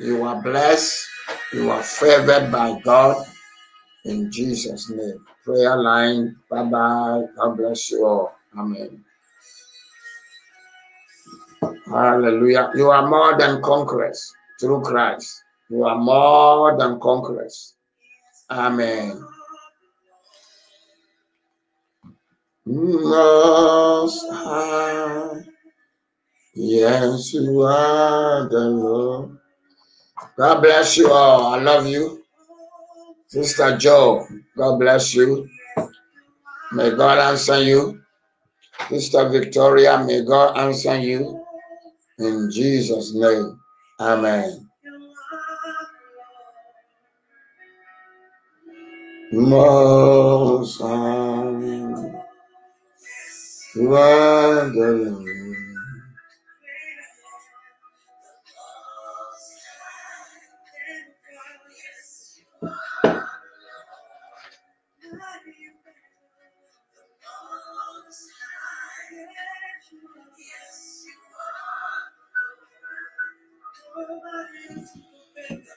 You are blessed. You are favored by God in Jesus' name. Prayer line. Bye bye. God bless you all. Amen. Hallelujah. You are more than conquerors through Christ. You are more than conquerors. Amen. Most high. Yes, you are the Lord. God bless you all. I love you. Sister Joe, God bless you. May God answer you. Sister Victoria, may God answer you. In Jesus' name. Amen. Most high.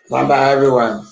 Bye bye, everyone.